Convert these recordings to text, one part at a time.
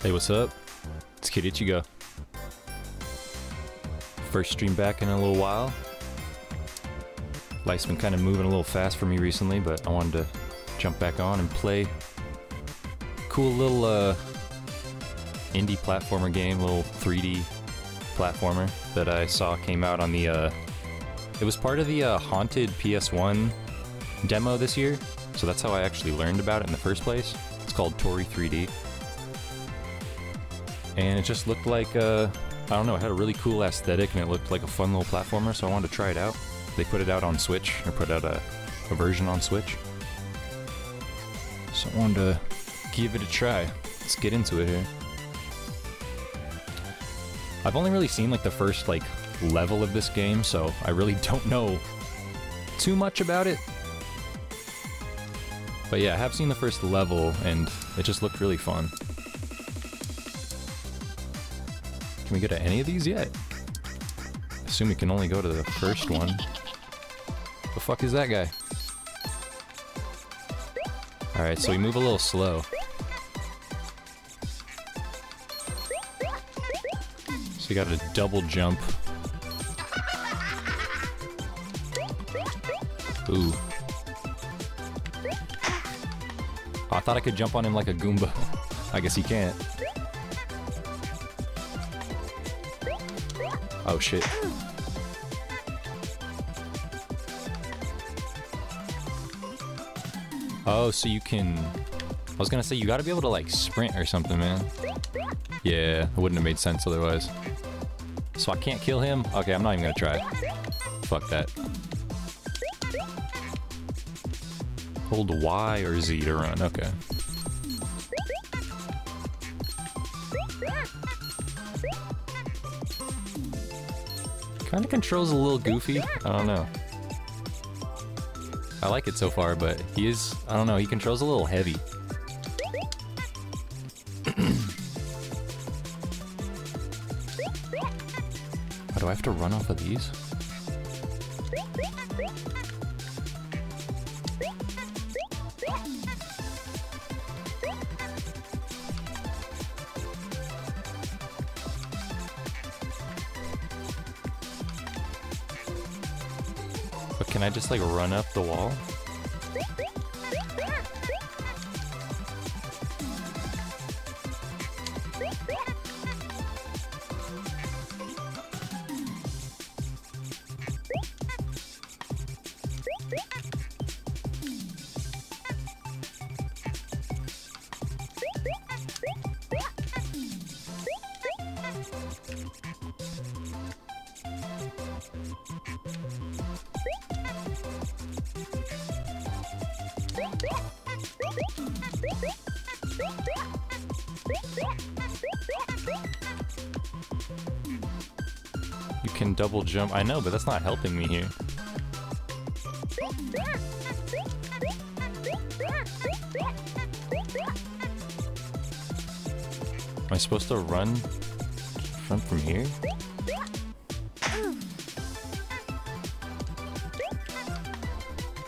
Hey, what's up? It's Kidd Ichigo. First stream back in a little while. Life's been kind of moving a little fast for me recently, but I wanted to jump back on and play cool little uh, indie platformer game, little 3D platformer that I saw came out on the. Uh, it was part of the uh, Haunted PS1 demo this year, so that's how I actually learned about it in the first place. It's called Toree 3D and it just looked like uh, I don't know, it had a really cool aesthetic and it looked like a fun little platformer, so I wanted to try it out. They put it out on Switch, or put out a, a version on Switch. So I wanted to give it a try. Let's get into it here. I've only really seen like the first like level of this game, so I really don't know too much about it. But yeah, I have seen the first level and it just looked really fun. Can we go to any of these yet? Assume we can only go to the first one. The fuck is that guy? Alright, so we move a little slow. So you gotta double jump. Ooh. Oh, I thought I could jump on him like a Goomba. I guess he can't. Oh shit. Oh, so you can... I was gonna say, you gotta be able to, like, sprint or something, man. Yeah, it wouldn't have made sense otherwise. So I can't kill him? Okay, I'm not even gonna try. Fuck that. Hold Y or Z to run, okay. Kind of controls a little goofy. I don't know. I like it so far, but he is, I don't know, he controls a little heavy. Do I have to run off of these? I just like run up the wall? Jump. I know, but that's not helping me here. Am I supposed to run from from here?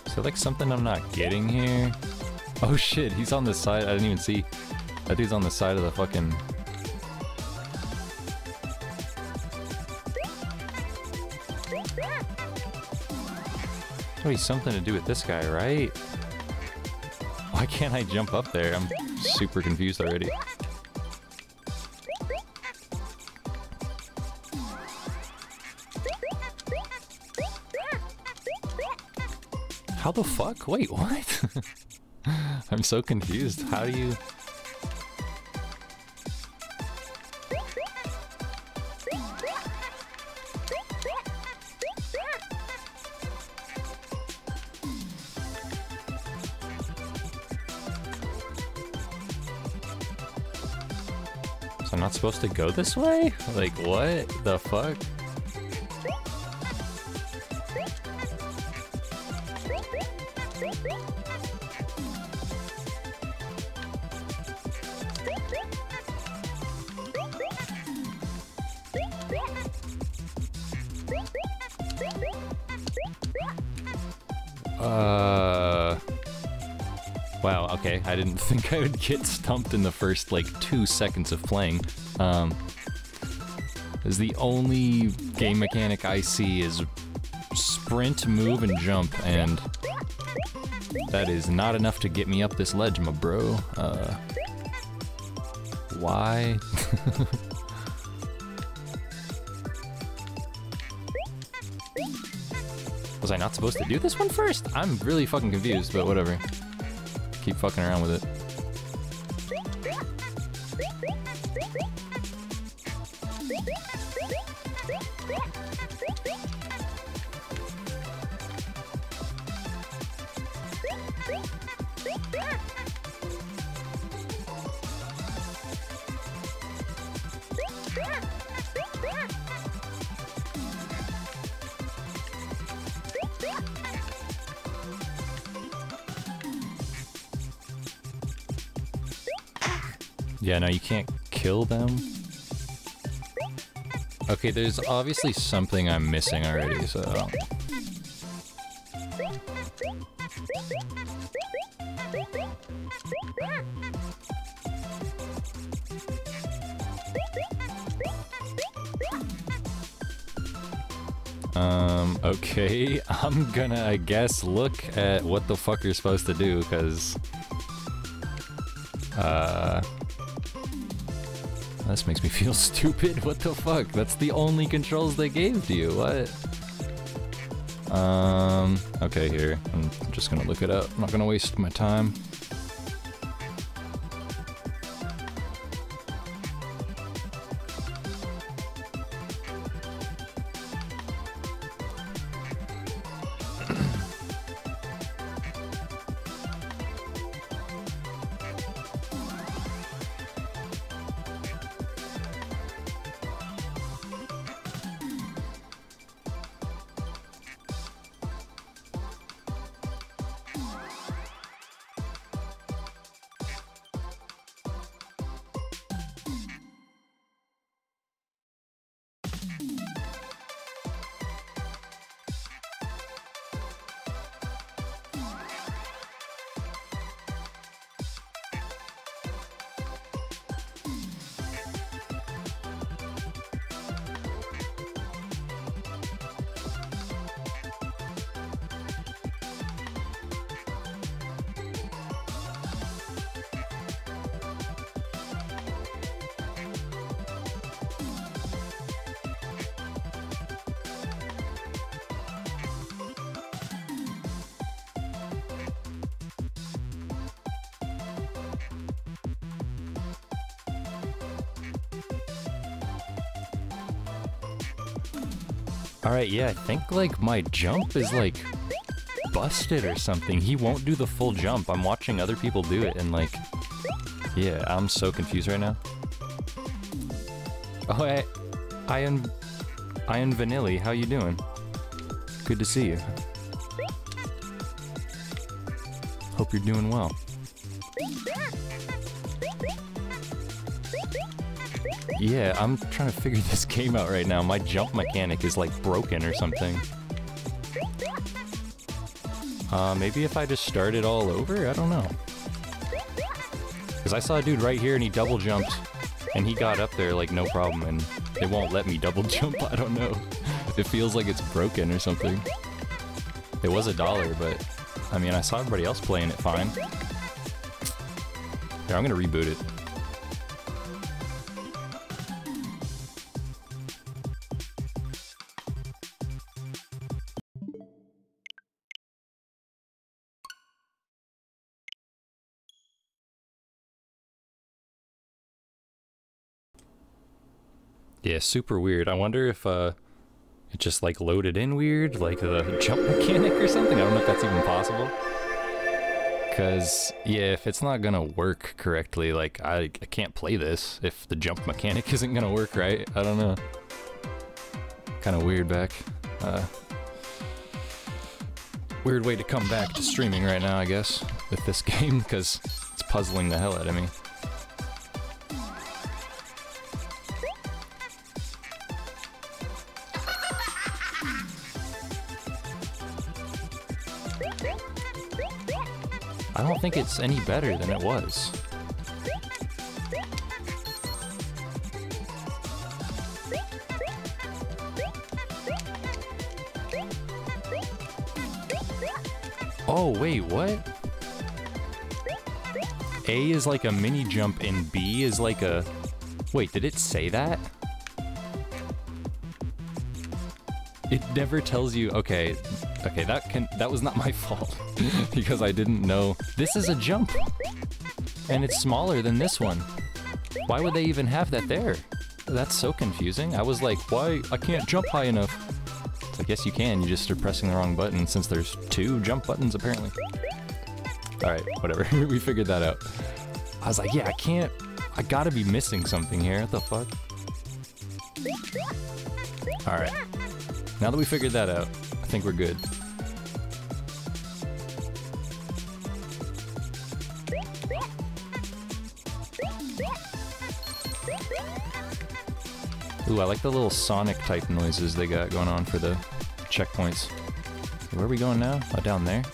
Is there like something I'm not getting here? Oh shit, he's on the side. I didn't even see. That dude's on the side of the fucking... Oh, he's something to do with this guy, right? Why can't I jump up there? I'm super confused already. How the fuck? Wait, what? I'm so confused. How do you... supposed to go this way? Like, what the fuck? Wow, okay. I didn't think I would get stumped in the first, like, two seconds of playing. Um, is the only game mechanic I see is sprint, move, and jump, and that is not enough to get me up this ledge, my bro. Uh, why? Was I not supposed to do this one first? I'm really fucking confused, but whatever. Keep fucking around with it. Okay, there's obviously something I'm missing already, so... Um, okay, I'm gonna, I guess, look at what the fuck you're supposed to do, because... Uh... This makes me feel stupid. What the fuck? That's the only controls they gave to you. What? Um, okay, here. I'm just gonna look it up. I'm not gonna waste my time. Alright, yeah, I think like my jump is like busted or something. He won't do the full jump. I'm watching other people do it and like, yeah, I'm so confused right now. Oh, I, Ian, Ian Vanilli, how you doing? Good to see you. Hope you're doing well. Yeah, I'm trying to figure this game out right now. My jump mechanic is like broken or something. Uh, maybe if I just start it all over? I don't know. Because I saw a dude right here and he double jumped and he got up there like no problem and it won't let me double jump. I don't know. It feels like it's broken or something. It was a dollar, but I mean, I saw everybody else playing it fine. Here, I'm gonna reboot it. Yeah, super weird. I wonder if uh, it just like loaded in weird, like the jump mechanic or something. I don't know if that's even possible. Cause yeah, if it's not gonna work correctly, like I, I can't play this if the jump mechanic isn't gonna work right. I don't know. Kind of weird back. Uh, weird way to come back to streaming right now, I guess, with this game, because it's puzzling the hell out of me. Don't think it's any better than it was. Oh, wait, what? A is like a mini jump and B is like a... Wait, did it say that? It never tells you... Okay, okay, that can that was not my fault. because I didn't know... This is a jump! And it's smaller than this one. Why would they even have that there? That's so confusing. I was like, why? I can't jump high enough. I guess you can, you just are pressing the wrong button since there's two jump buttons apparently. Alright, whatever. we figured that out. I was like, yeah, I can't... I gotta be missing something here. What the fuck? Alright. Now that we figured that out, I think we're good. Ooh, I like the little sonic type noises they got going on for the checkpoints. Where are we going now? Oh, down there.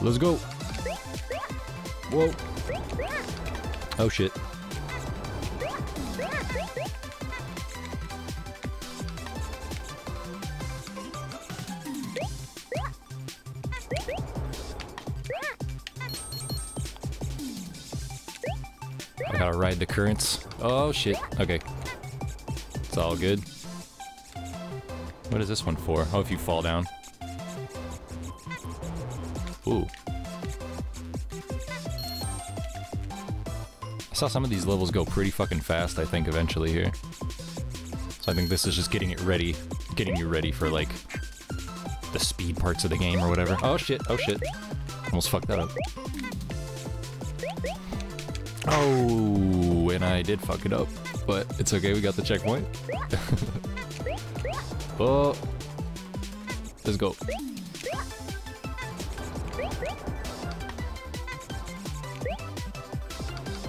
Let's go. Whoa. Oh shit. I gotta ride the currents. Oh shit. Okay. It's all good. What is this one for? Oh, if you fall down. Ooh. I saw some of these levels go pretty fucking fast, I think, eventually here. So I think this is just getting it ready, getting you ready for, like, the speed parts of the game or whatever. Oh shit, oh shit. Almost fucked that up. Oh, and I did fuck it up, but it's okay, we got the checkpoint. oh, let's go.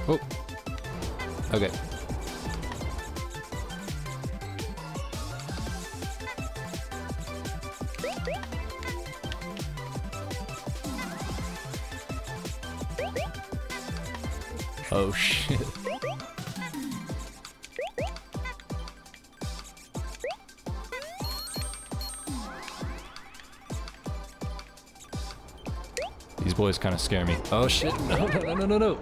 Oh, okay. Boys kind of scare me. Oh shit! No, no, no, no, no!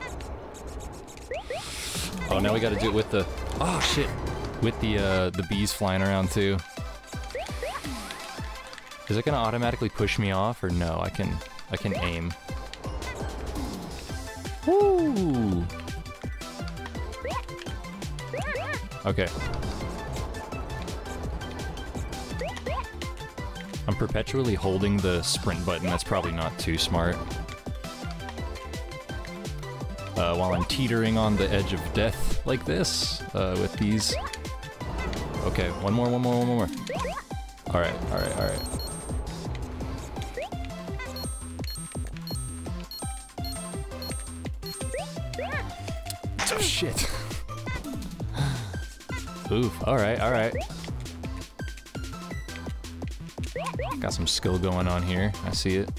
Oh, now we got to do it with the. Oh shit! With the uh, the bees flying around too. Is it gonna automatically push me off or no? I can I can aim. Woo! Okay. I'm perpetually holding the sprint button. That's probably not too smart. Uh, while I'm teetering on the edge of death like this, uh, with these. Okay, one more, one more, one more. Alright, alright, alright. Oh shit. Oof, alright, alright. Got some skill going on here. I see it.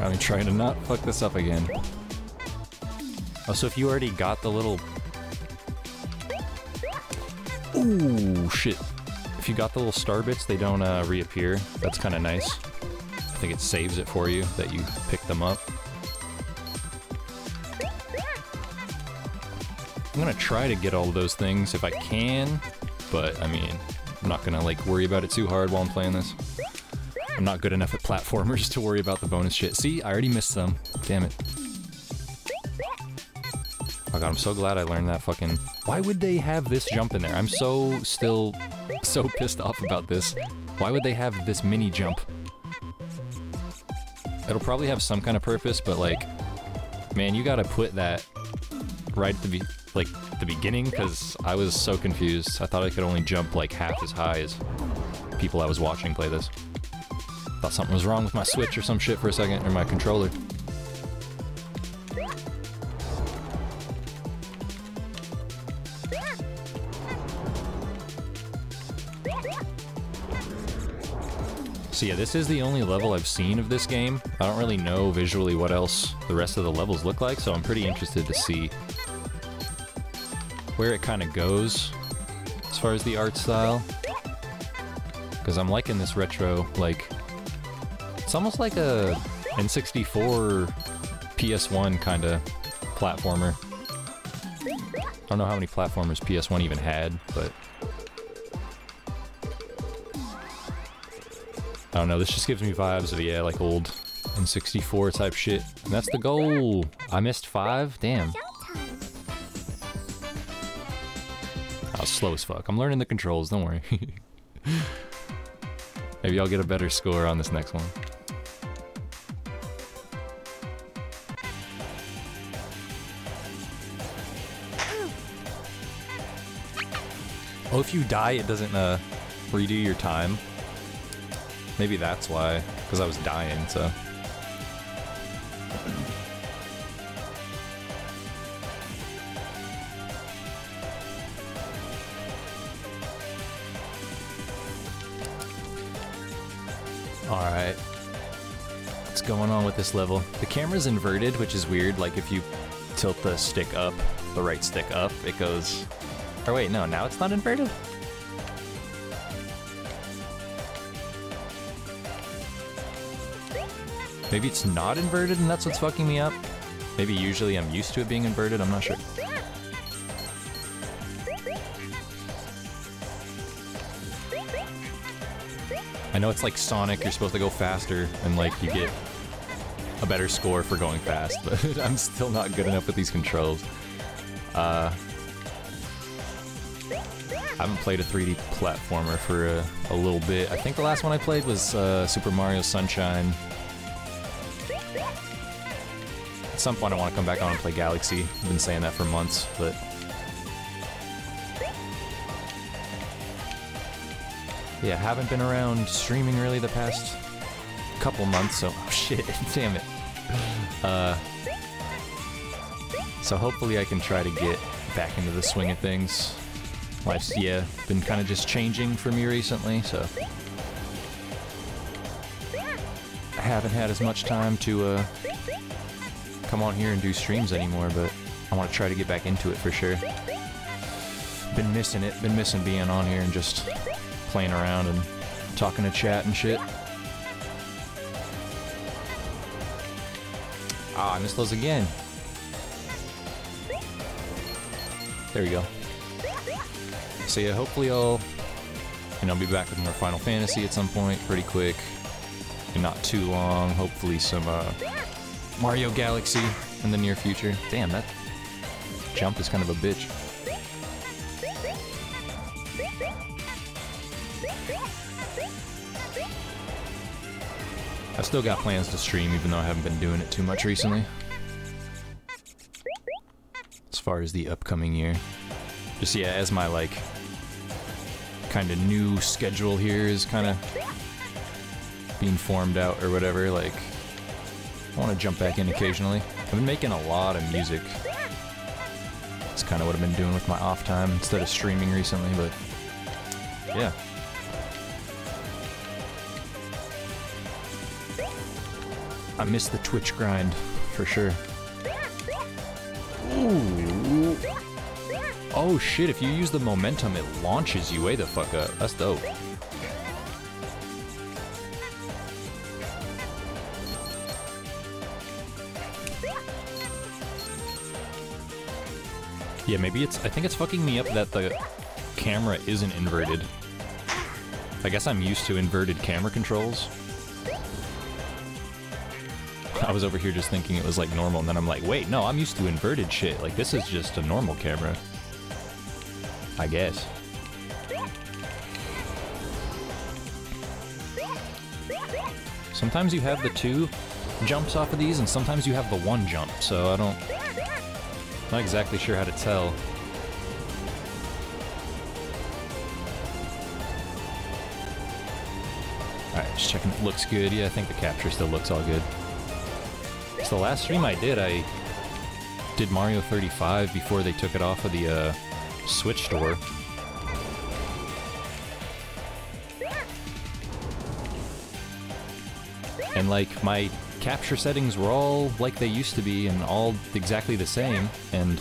I'm trying to not fuck this up again. Oh, so if you already got the little... Ooh, shit. You got the little star bits, they don't uh, reappear. That's kind of nice. I think it saves it for you that you pick them up. I'm gonna try to get all of those things if I can, but I mean, I'm not gonna like worry about it too hard while I'm playing this. I'm not good enough at platformers to worry about the bonus shit. See, I already missed some. Damn it. Oh god, I'm so glad I learned that fucking... Why would they have this jump in there? I'm so still so pissed off about this. Why would they have this mini jump? It'll probably have some kind of purpose, but like... Man, you gotta put that right at the... Like, the beginning because I was so confused. I thought I could only jump like half as high as people I was watching play this. Thought something was wrong with my Switch or some shit for a second, or my controller. So yeah, this is the only level I've seen of this game. I don't really know visually what else the rest of the levels look like, so I'm pretty interested to see where it kind of goes as far as the art style. Because I'm liking this retro, like, it's almost like a N64 PS1 kind of platformer. I don't know how many platformers PS1 even had, but I don't know, this just gives me vibes of, yeah, like old N64 type shit. And that's the goal! I missed five? Damn. I was slow as fuck. I'm learning the controls, don't worry. Maybe I'll get a better score on this next one. Oh, if you die, it doesn't uh, redo your time. Maybe that's why, because I was dying, so. Alright. What's going on with this level? The camera's inverted, which is weird. Like, if you tilt the stick up, the right stick up, it goes... Or wait, no, now it's not inverted? Maybe it's not inverted and that's what's fucking me up? Maybe usually I'm used to it being inverted, I'm not sure. I know it's like Sonic, you're supposed to go faster and like you get a better score for going fast, but I'm still not good enough with these controls. Uh, I haven't played a 3D platformer for a, a, little bit. I think the last one I played was uh, Super Mario Sunshine At some point I want to come back on and play Galaxy. I've been saying that for months, but... Yeah, haven't been around streaming really the past couple months, so... Oh shit, damn it. Uh... So hopefully I can try to get back into the swing of things. Life's, yeah, been kind of just changing for me recently, so... I haven't had as much time to, uh, come on here and do streams anymore, but I want to try to get back into it for sure. Been missing it, been missing being on here and just playing around and talking to chat and shit. Ah, I missed those again. There we go. So yeah, hopefully I'll, you know, be back with more Final Fantasy at some point, pretty quick, and not too long. Hopefully some, uh, Mario Galaxy in the near future. Damn, that jump is kind of a bitch. I've still got plans to stream, even though I haven't been doing it too much recently. As far as the upcoming year. Just, yeah, as my, like, kind of new schedule here is kind of being formed out or whatever, like, I want to jump back in occasionally. I've been making a lot of music. That's kind of what I've been doing with my off time instead of streaming recently, but yeah. I miss the Twitch grind, for sure. Ooh. Oh shit, if you use the momentum, it launches you way the fuck up. That's dope. Yeah, maybe it's... I think it's fucking me up that the camera isn't inverted. I guess I'm used to inverted camera controls. I was over here just thinking it was like normal, and then I'm like, wait, no, I'm used to inverted shit. Like, this is just a normal camera. I guess. Sometimes you have the two jumps off of these, and sometimes you have the one jump, so I don't... Not exactly sure how to tell. Alright, just checking it looks good. Yeah, I think the capture still looks all good. It's the last stream I did, I did Mario 35 before they took it off of the uh, Switch store. And like, my capture settings were all like they used to be and all exactly the same and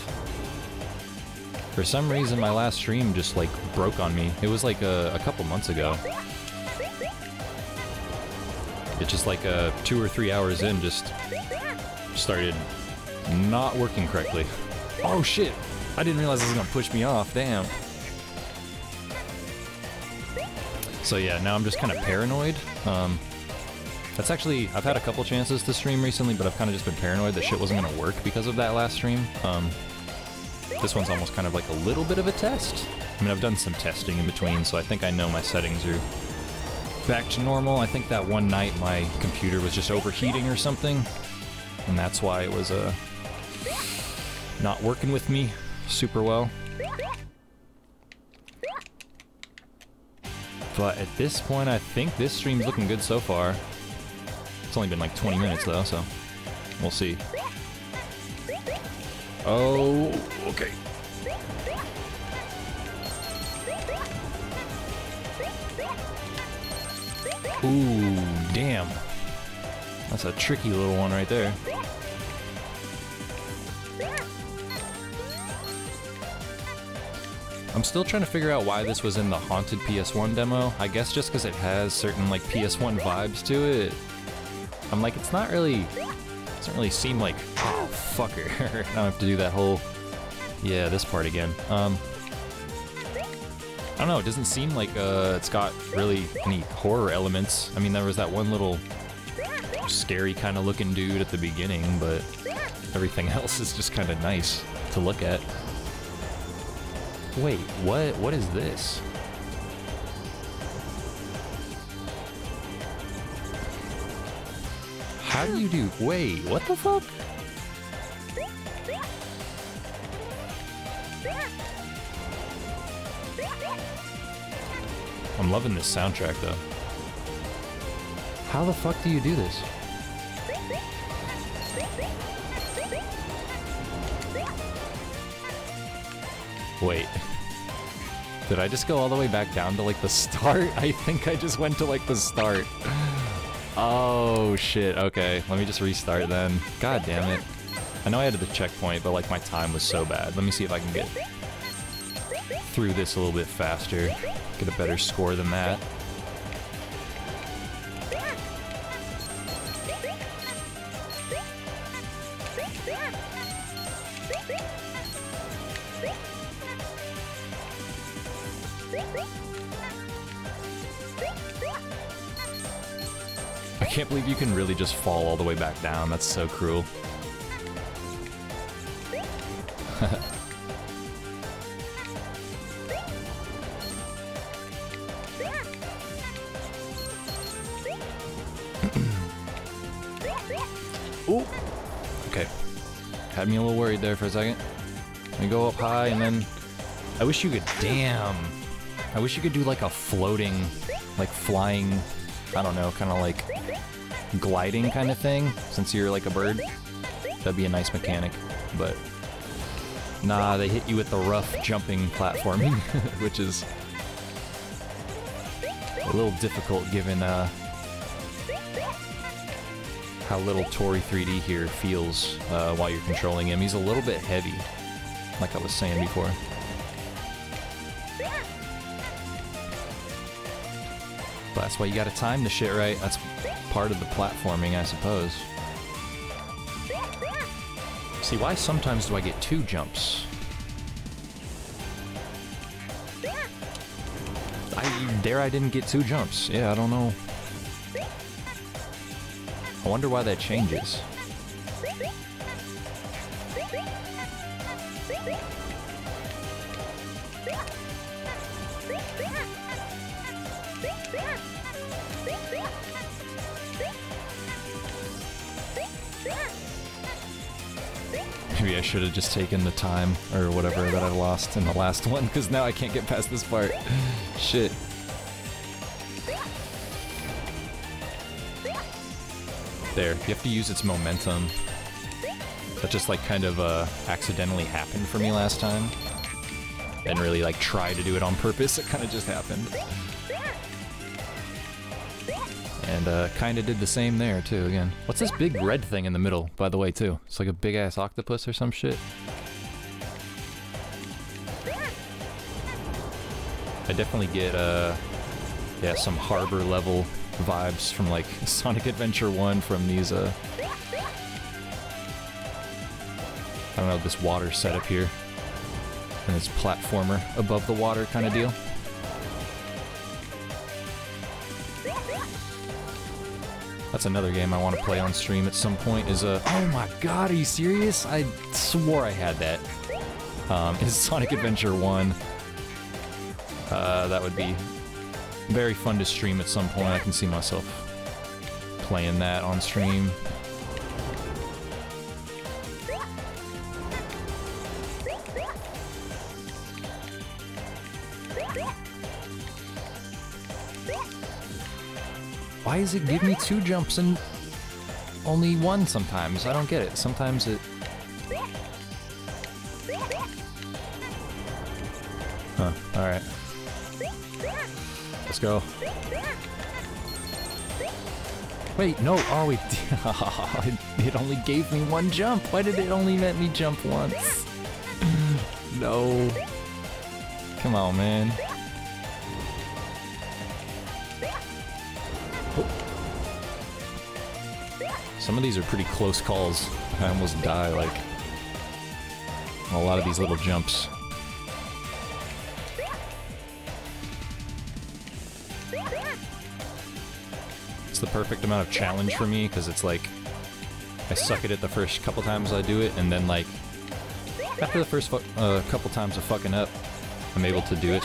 for some reason my last stream just like broke on me. It was like a, a couple months ago. It just like uh, two or three hours in just started not working correctly. Oh shit! I didn't realize this was gonna push me off, damn. So yeah, now I'm just kind of paranoid. Um, that's actually, I've had a couple chances to stream recently, but I've kind of just been paranoid that shit wasn't gonna work because of that last stream. Um, this one's almost kind of like a little bit of a test. I mean, I've done some testing in between, so I think I know my settings are back to normal. I think that one night my computer was just overheating or something, and that's why it was uh, not working with me super well. But at this point, I think this stream's looking good so far. It's only been like 20 minutes though, so we'll see. Oh, okay. Ooh, damn. That's a tricky little one right there. I'm still trying to figure out why this was in the Haunted PS1 demo. I guess just because it has certain like PS1 vibes to it. I'm like, it's not really, it doesn't really seem like, oh, fucker. I don't have to do that whole, yeah, this part again. Um, I don't know, it doesn't seem like uh, it's got really any horror elements. I mean, there was that one little scary kind of looking dude at the beginning, but everything else is just kind of nice to look at. Wait, what? What is this? How do you do? Wait, what the fuck? I'm loving this soundtrack though. How the fuck do you do this? Wait. Did I just go all the way back down to like the start? I think I just went to like the start. Oh shit, okay. Let me just restart then. God damn it. I know I had the checkpoint, but like my time was so bad. Let me see if I can get through this a little bit faster. Get a better score than that. Can really just fall all the way back down. That's so cruel. Ooh. Okay. Had me a little worried there for a second. Let me go up high and then... I wish you could... Damn! I wish you could do like a floating, like flying, I don't know, kind of like gliding kind of thing, since you're like a bird. That'd be a nice mechanic, but... Nah, they hit you with the rough jumping platforming, which is a little difficult given uh, how little Toree 3D here feels uh, while you're controlling him. He's a little bit heavy, like I was saying before. But that's why you gotta time the shit right. That's part of the platforming, I suppose. See, why sometimes do I get two jumps? I there I didn't get two jumps. Yeah, I don't know. I wonder why that changes. Should have just taken the time or whatever that I lost in the last one, because now I can't get past this part. Shit. there. You have to use its momentum. That just like kind of uh, accidentally happened for me last time. Didn't really like try to do it on purpose, it kind of just happened. And uh, kind of did the same there too, again. What's this big red thing in the middle, by the way, too? It's like a big ass octopus or some shit. I definitely get, uh, yeah, some harbor level vibes from like Sonic Adventure 1 from these, uh, I don't know, this water setup here. And this platformer above the water kind of deal. That's another game I want to play on stream at some point is, a... oh my god, are you serious? I swore I had that. Um, is Sonic Adventure 1. Uh, that would be very fun to stream at some point. I can see myself playing that on stream. Why does it give me two jumps and only one sometimes? I don't get it. Sometimes it... Huh, alright. Let's go. Wait, no, oh, it, it only gave me one jump. Why did it only let me jump once? no. Come on, man. Some of these are pretty close calls. I almost die, like, a lot of these little jumps. It's the perfect amount of challenge for me, because it's like, I suck at it the first couple times I do it, and then like, after the first uh, couple times of fucking up, I'm able to do it.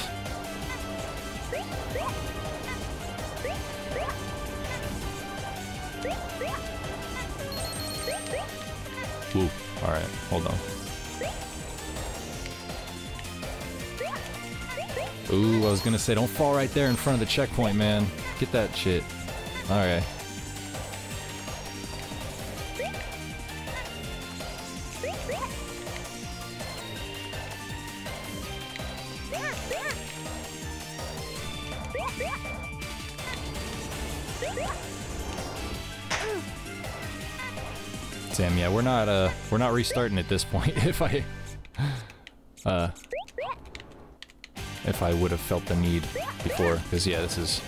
Was gonna say, don't fall right there in front of the checkpoint, man. Get that shit. Alright. Damn, yeah, we're not, uh, we're not restarting at this point. if I, uh, I would have felt the need before, because yeah, this is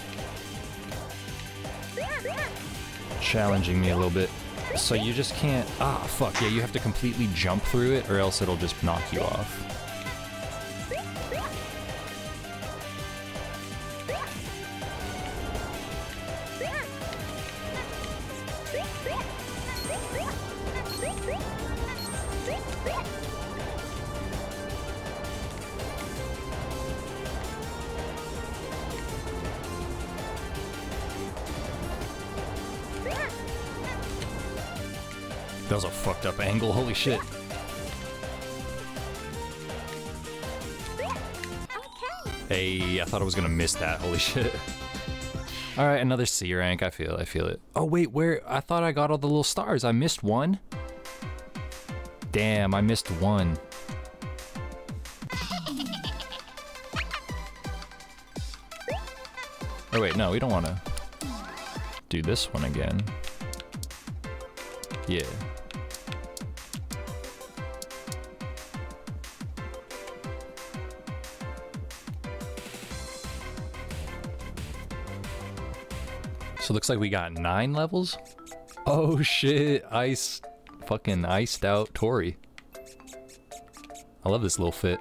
challenging me a little bit. So you just can't, ah, fuck, yeah, you have to completely jump through it, or else it'll just knock you off. That was a fucked up angle, holy shit. Hey, I thought I was gonna miss that, holy shit. Alright, another C rank, I feel I feel it. Oh wait, where, I thought I got all the little stars, I missed one? Damn, I missed one. Oh wait, no, we don't wanna do this one again. Yeah. Looks like we got nine levels? Oh shit, ice, fucking iced out Toree. I love this little fit.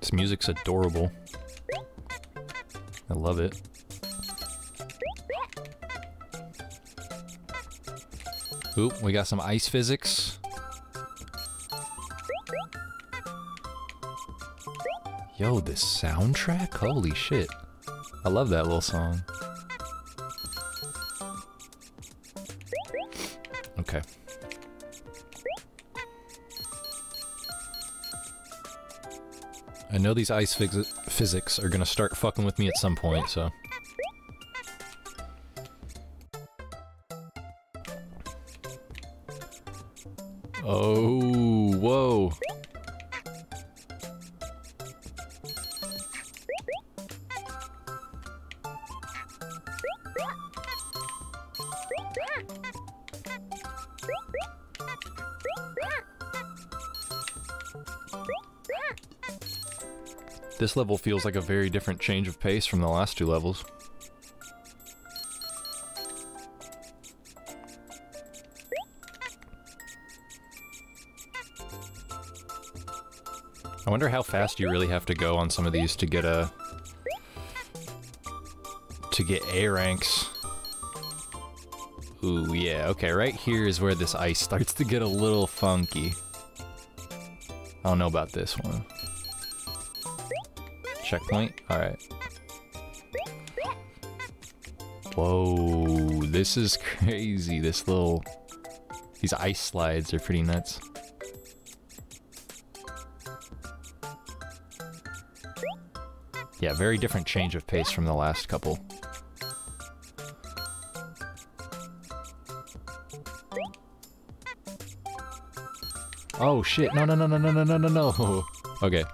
This music's adorable. I love it. Oop, we got some ice physics. Yo, this soundtrack? Holy shit. I love that little song. Okay. I know these ice physics are gonna start fucking with me at some point, so... Oh, This level feels like a very different change of pace from the last two levels. I wonder how fast you really have to go on some of these to get a... to get A ranks. Ooh, yeah, okay, right here is where this ice starts to get a little funky. I don't know about this one. Checkpoint? Alright. Whoa, this is crazy. This little... These ice slides are pretty nuts. Yeah, very different change of pace from the last couple. Oh shit, no no no no no no no no no. Okay.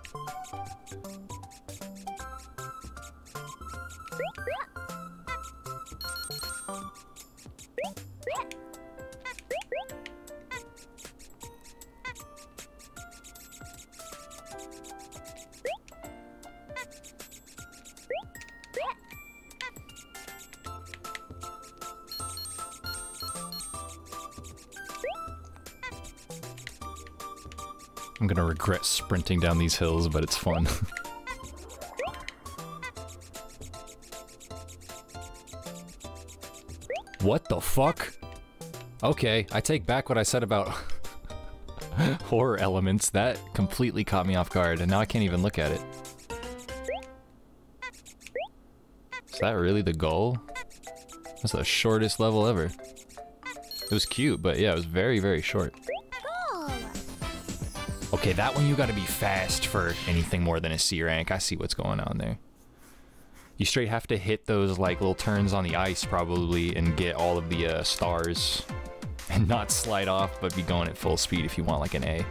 Sprinting down these hills, but it's fun. what the fuck? Okay, I take back what I said about horror elements. That completely caught me off guard, and now I can't even look at it. Is that really the goal? That's the shortest level ever. It was cute, but yeah, it was very, very short. Okay, that one you gotta be fast for anything more than a C rank. I see what's going on there. You straight have to hit those like little turns on the ice probably and get all of the uh, stars and not slide off but be going at full speed if you want like an A.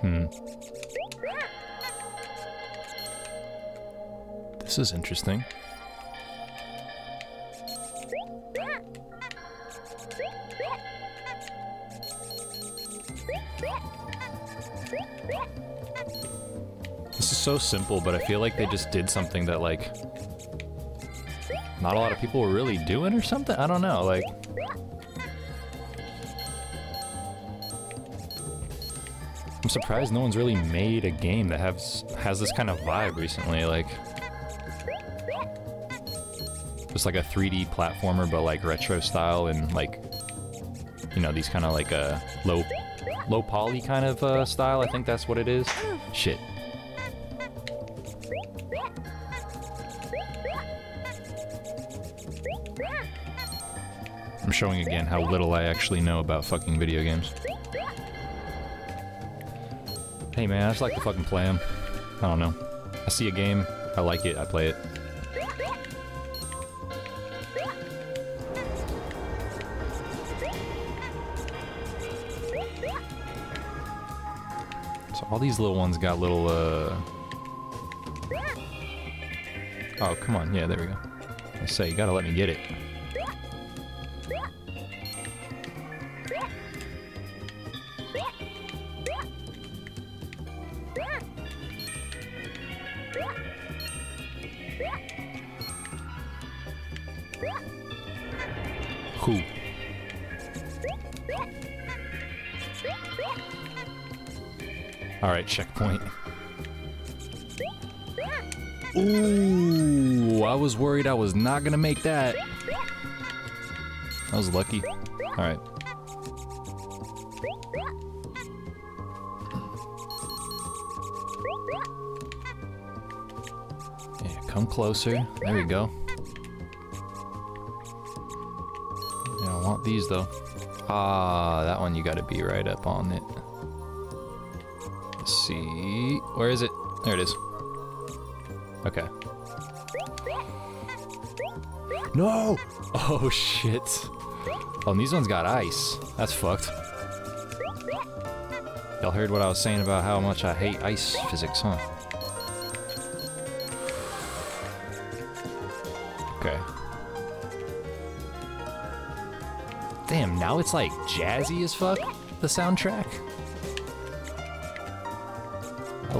Hmm. This is interesting. So simple, but I feel like they just did something that, like, not a lot of people were really doing or something? I don't know, like... I'm surprised no one's really made a game that has has this kind of vibe recently, like... Just like a 3D platformer, but like retro style and like, you know, these kind of like a uh, low, low poly kind of uh, style. I think that's what it is. Shit. Showing again how little I actually know about fucking video games. Hey man, I just like to fucking play them. I don't know. I see a game, I like it, I play it. So all these little ones got little, uh... Oh, come on, yeah, there we go. I say, you gotta let me get it. Checkpoint. Ooh, I was worried I was not gonna make that. I was lucky. Alright. Yeah, come closer. There we go. Yeah, I want these though. Ah, that one you gotta be right up on it. Where is it? There it is. Okay. No! Oh, shit. Oh, and these ones got ice. That's fucked. Y'all heard what I was saying about how much I hate ice physics, huh? Okay. Damn, now it's like jazzy as fuck, the soundtrack.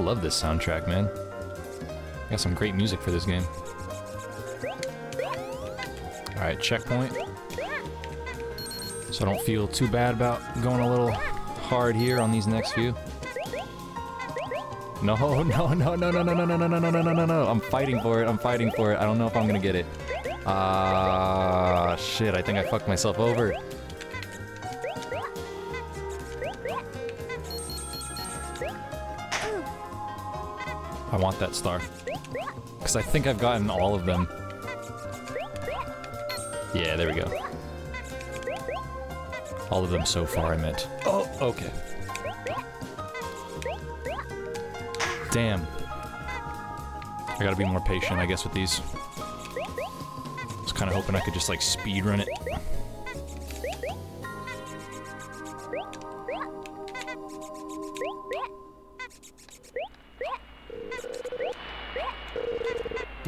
Love this soundtrack, man. Got some great music for this game. Alright, checkpoint. So I don't feel too bad about going a little hard here on these next few. No, no, no, no, no, no, no, no, no, no, no, no, no, no. I'm fighting for it. I'm fighting for it. I don't know if I'm gonna get it. Ah, uh, shit. I think I fucked myself over. I want that star. Because I think I've gotten all of them. Yeah, there we go. All of them so far, I meant. Oh, okay. Damn. I gotta be more patient, I guess, with these. I was kind of hoping I could just, like, speed run it.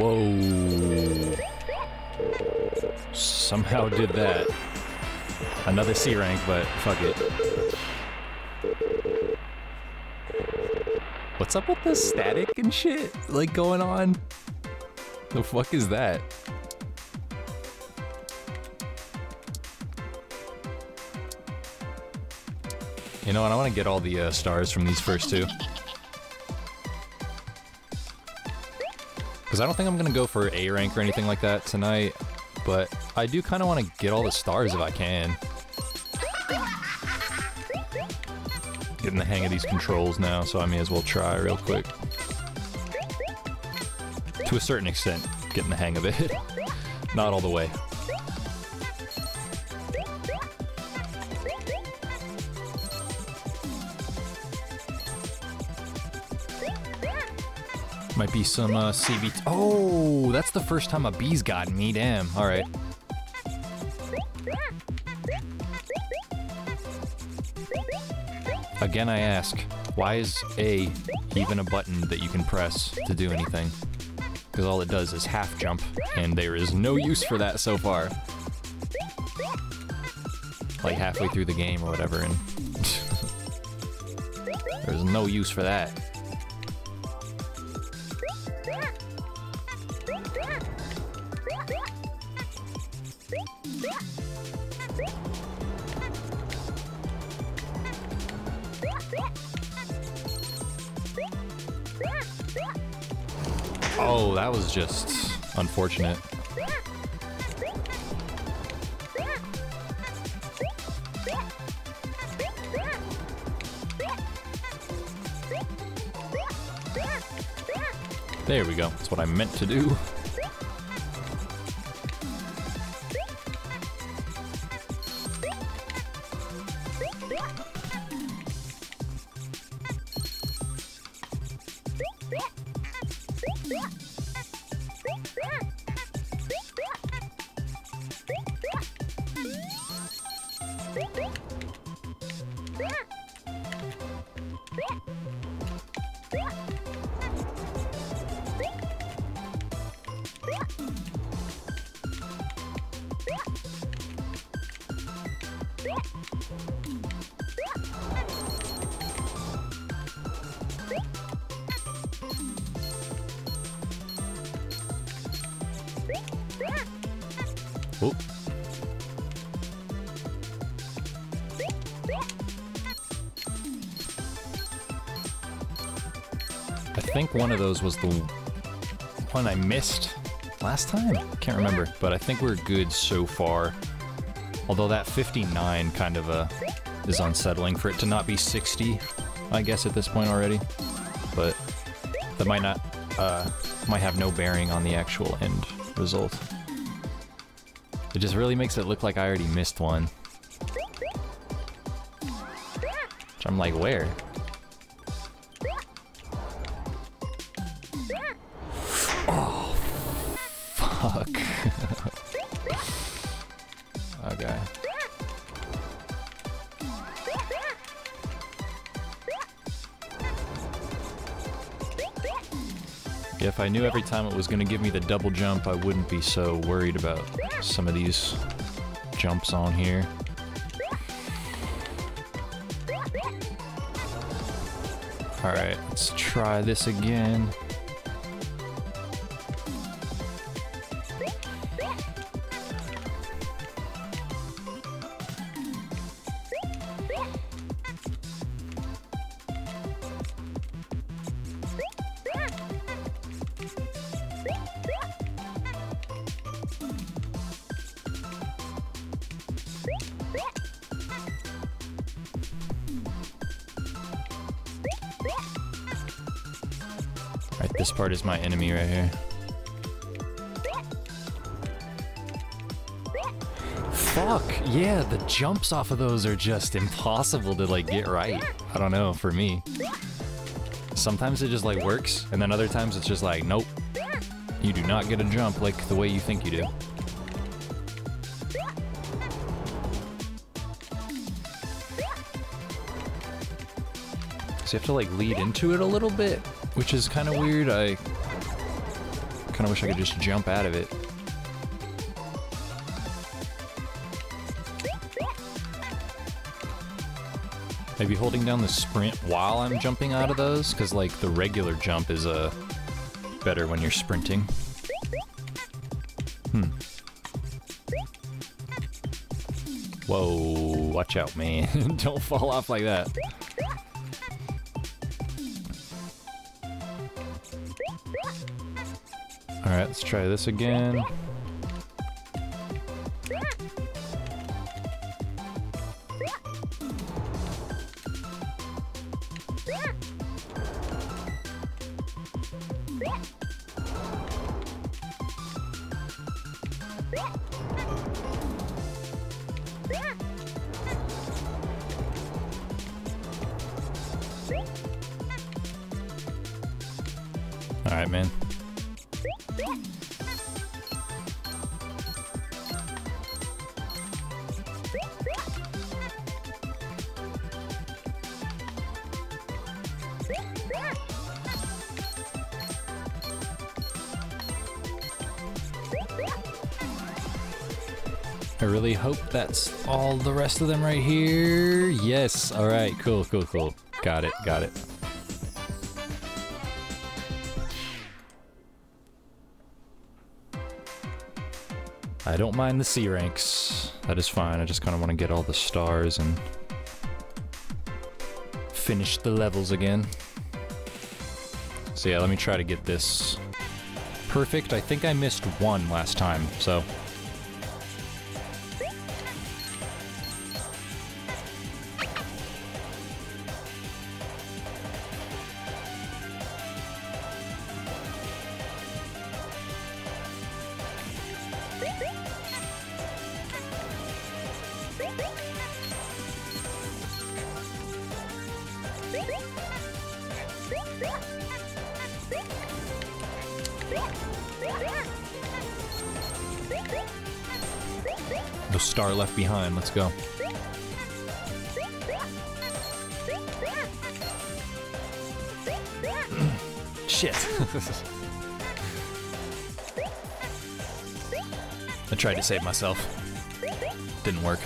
Whoa. Somehow did that. Another C rank, but fuck it. What's up with the static and shit? Like going on? The fuck is that? You know what? I want to get all the uh, stars from these first two. Because I don't think I'm going to go for A rank or anything like that tonight. But I do kind of want to get all the stars if I can. Getting the hang of these controls now, so I may as well try real quick. To a certain extent, getting the hang of it. Not all the way. Might be some uh, CB. Oh, that's the first time a bee's gotten me. Damn. All right. Again, I ask, why is A even a button that you can press to do anything? Because all it does is half jump, and there is no use for that so far. Like halfway through the game or whatever, and there's no use for that. Just unfortunate. There we go. That's what I meant to do. Was the one I missed last time. Can't remember, but I think we're good so far. Although that 59 kind of uh, is unsettling for it to not be 60, I guess, at this point already. But that might not, uh, might have no bearing on the actual end result. It just really makes it look like I already missed one. I'm like, where? If I knew every time it was going to give me the double jump, I wouldn't be so worried about some of these jumps on here. Alright, let's try this again. Part is my enemy right here. Fuck, yeah, the jumps off of those are just impossible to like get right. I don't know, for me. Sometimes it just like works, and then other times it's just like, nope. You do not get a jump like the way you think you do. So you have to like lead into it a little bit, which is kind of weird. I kind of wish I could just jump out of it. Maybe holding down the sprint while I'm jumping out of those, because like the regular jump is uh, better when you're sprinting. Hmm. Whoa, watch out, man. Don't fall off like that. Alright, let's try this again. I really hope that's all the rest of them right here. Yes. All right. Cool, cool, cool. Got it. Got it. I don't mind the C ranks. That is fine. I just kind of want to get all the stars and finish the levels again. So yeah, let me try to get this perfect. I think I missed one last time, so behind. Let's go. Shit. I tried to save myself. Didn't work.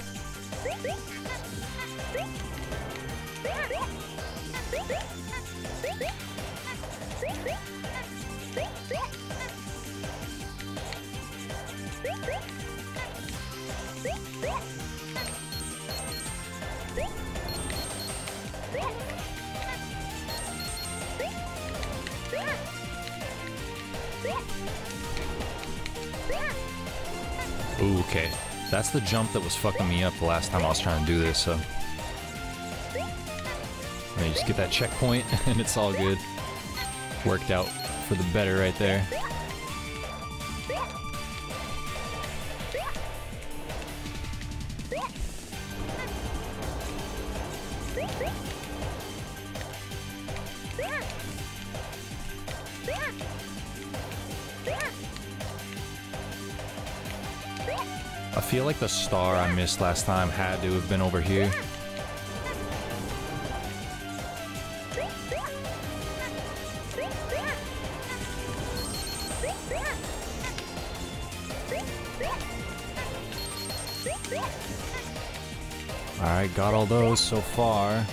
Jump that was fucking me up the last time I was trying to do this, so... I just get that checkpoint, and it's all good. Worked out for the better right there. The star I missed last time had to have been over here. Alright, got all those so far.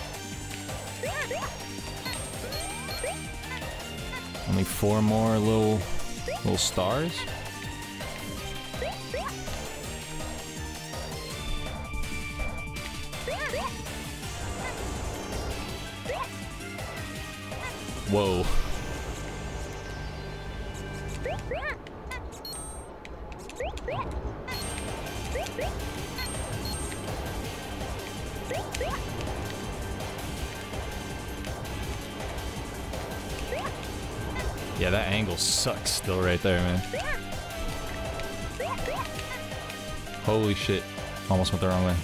Only four more little little stars. Whoa. Yeah, that angle sucks still right there, man. Holy shit. Almost went the wrong way.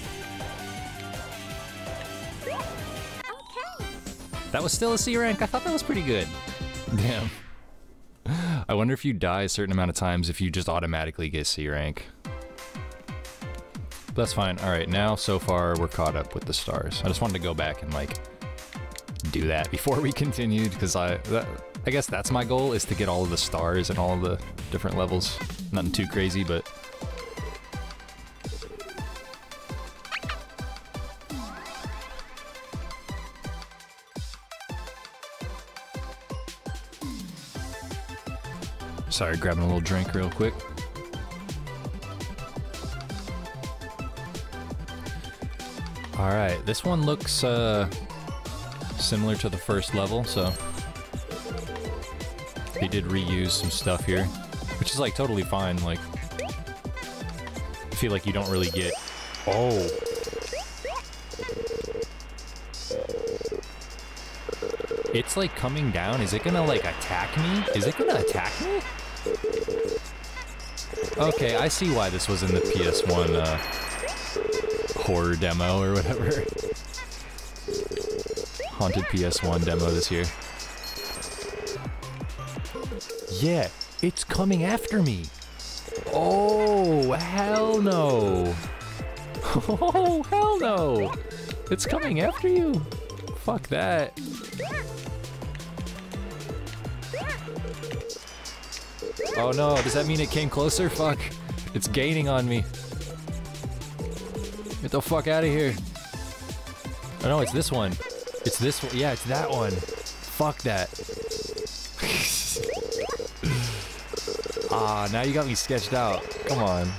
That was still a C rank. I thought that was pretty good. Damn. I wonder if you die a certain amount of times if you just automatically get C rank. But that's fine. All right, now so far we're caught up with the stars. I just wanted to go back and like do that before we continued because I that, I guess that's my goal is to get all of the stars and all the different levels. Nothing too crazy, but Sorry, grabbing a little drink real quick. All right, this one looks uh, similar to the first level, so they did reuse some stuff here, which is like totally fine. Like, I feel like you don't really get. Oh. It's like coming down. Is it gonna like attack me? Is it gonna attack me? Okay, I see why this was in the PS1 uh, horror demo or whatever. Haunted PS1 demo this year. Yeah, it's coming after me. Oh, hell no. Oh, hell no. It's coming after you. Fuck that. Oh no, does that mean it came closer? Fuck. It's gaining on me. Get the fuck out of here. Oh no, it's this one. It's this one. Yeah, it's that one. Fuck that. ah, now you got me sketched out. Come on.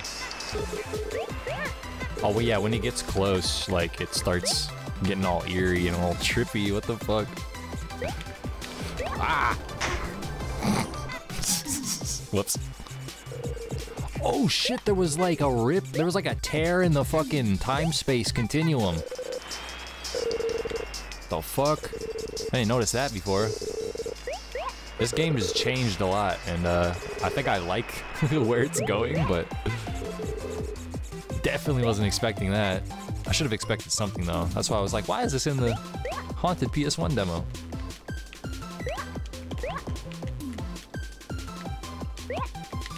Oh, well, yeah, when it gets close, like, it starts getting all eerie and all trippy. What the fuck? Ah! Whoops. Oh shit, there was like a rip, there was like a tear in the fucking time-space continuum. The fuck? I didn't notice that before. This game has changed a lot, and uh, I think I like where it's going, but definitely wasn't expecting that. I should have expected something though. That's why I was like, why is this in the Haunted PS1 demo?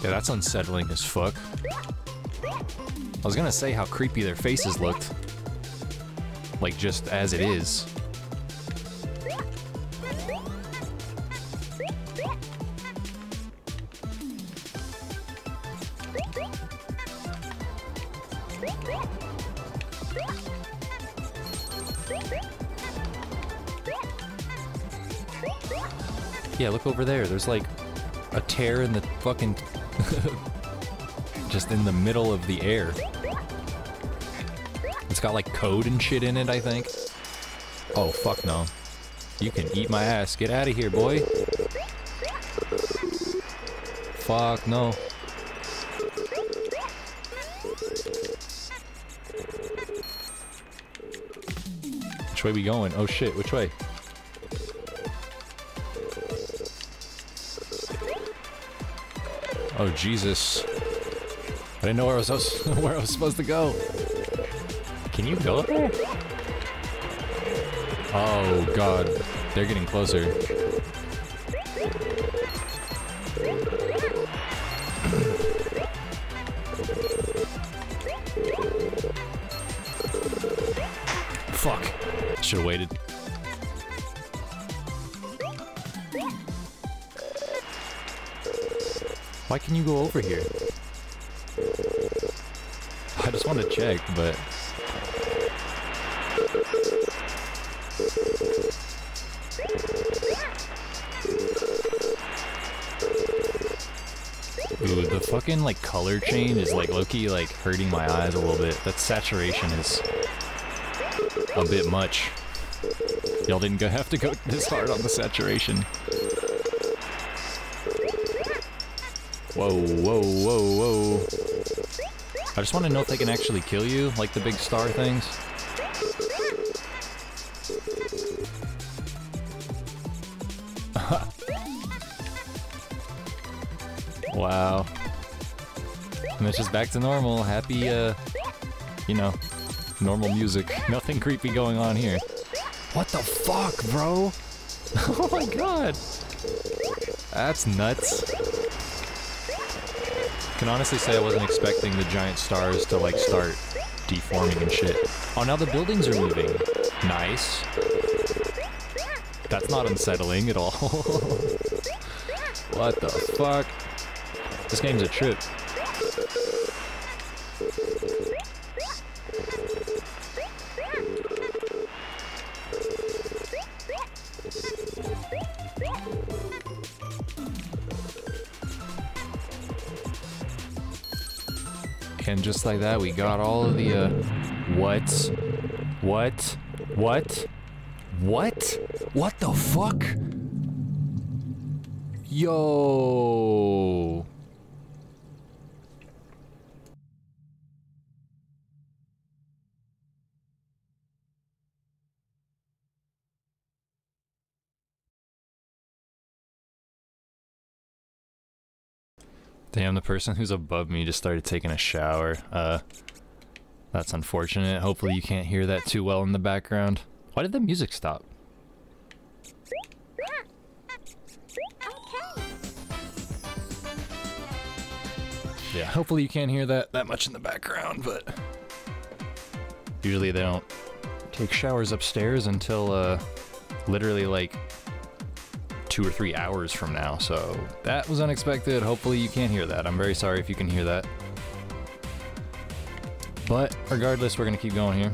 Yeah, that's unsettling as fuck. I was gonna say how creepy their faces looked. Like, just as it is. Yeah, look over there. There's like a tear in the fucking Just in the middle of the air. It's got like code and shit in it, I think. Oh, fuck no. You can eat my ass. Get out of here, boy. Fuck no. Which way we going? Oh shit, which way? Oh Jesus! I didn't know where I was where I was supposed to go. Can you go there? Oh God, they're getting closer. Can you go over here? I just want to check, but... Ooh, the fucking like color change is like Loki like hurting my eyes a little bit. That saturation is a bit much. Y'all didn't go have to go this hard on the saturation. Whoa, whoa, whoa, whoa. I just want to know if they can actually kill you, like the big star things. wow. And it's just back to normal. Happy, uh, you know, normal music. Nothing creepy going on here. What the fuck, bro? oh my god. That's nuts. Can honestly say I wasn't expecting the giant stars to like start deforming and shit. Oh, now the buildings are moving. Nice. That's not unsettling at all. what the fuck? This game's a trip. And just like that, we got all of the, uh, what? What? What? What? What the fuck? Yo. Person who's above me just started taking a shower. Uh, that's unfortunate. Hopefully you can't hear that too well in the background. Why did the music stop? Yeah, hopefully you can't hear that that much in the background, but usually they don't take showers upstairs until uh literally like two or three hours from now, so that was unexpected. Hopefully you can't hear that. I'm very sorry if you can hear that. But regardless, we're gonna keep going here.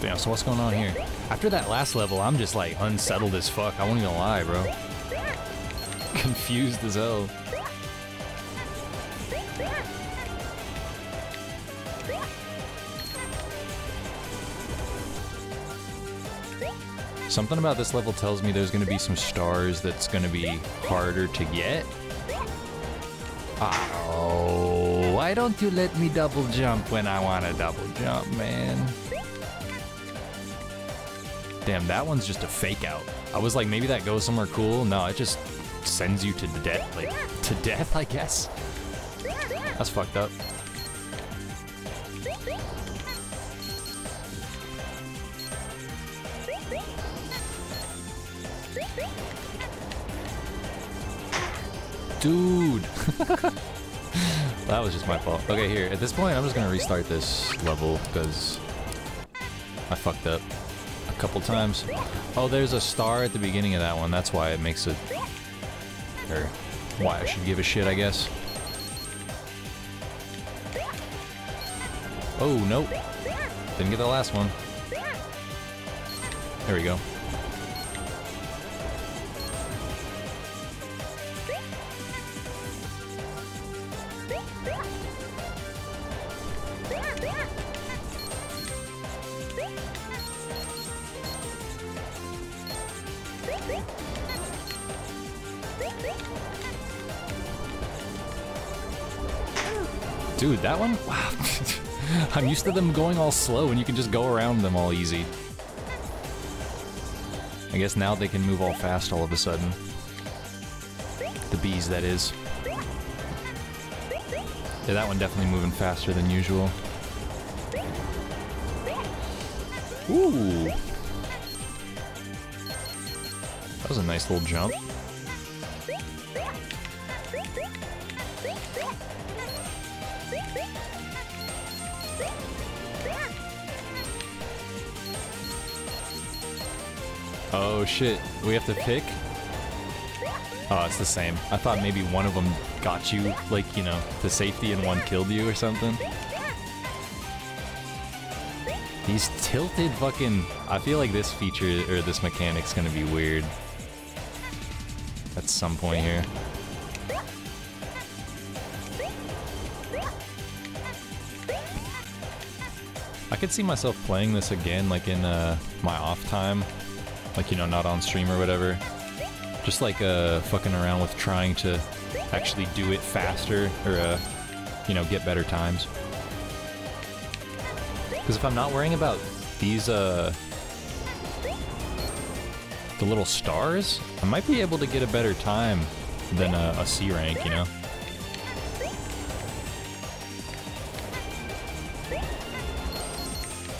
Damn, so what's going on here? After that last level, I'm just like unsettled as fuck. I won't even lie, bro. Confused as hell. Something about this level tells me there's gonna be some stars that's gonna be harder to get. Oh, why don't you let me double jump when I want to double jump, man? Damn, that one's just a fake out. I was like, maybe that goes somewhere cool. No, it just sends you to the death, like, to death, I guess. That's fucked up. Dude! that was just my fault. Okay, here, at this point, I'm just gonna restart this level, because I fucked up a couple times. Oh, there's a star at the beginning of that one, that's why it makes it... Or why I should give a shit, I guess. Oh, nope. Didn't get the last one. There we go. That one? Wow. I'm used to them going all slow and you can just go around them all easy. I guess now they can move all fast all of a sudden. The bees, that is. Yeah, that one definitely moving faster than usual. Ooh! That was a nice little jump. Oh shit, we have to pick? Oh, it's the same. I thought maybe one of them got you, like, you know, to safety and one killed you or something. These tilted fucking... I feel like this feature, or this mechanic's gonna be weird. At some point here. I could see myself playing this again, like in uh, my off time. Like, you know, not on stream or whatever. Just like uh, fucking around with trying to actually do it faster or, uh, you know, get better times. Because if I'm not worrying about these, uh, the little stars, I might be able to get a better time than a, a C rank, you know?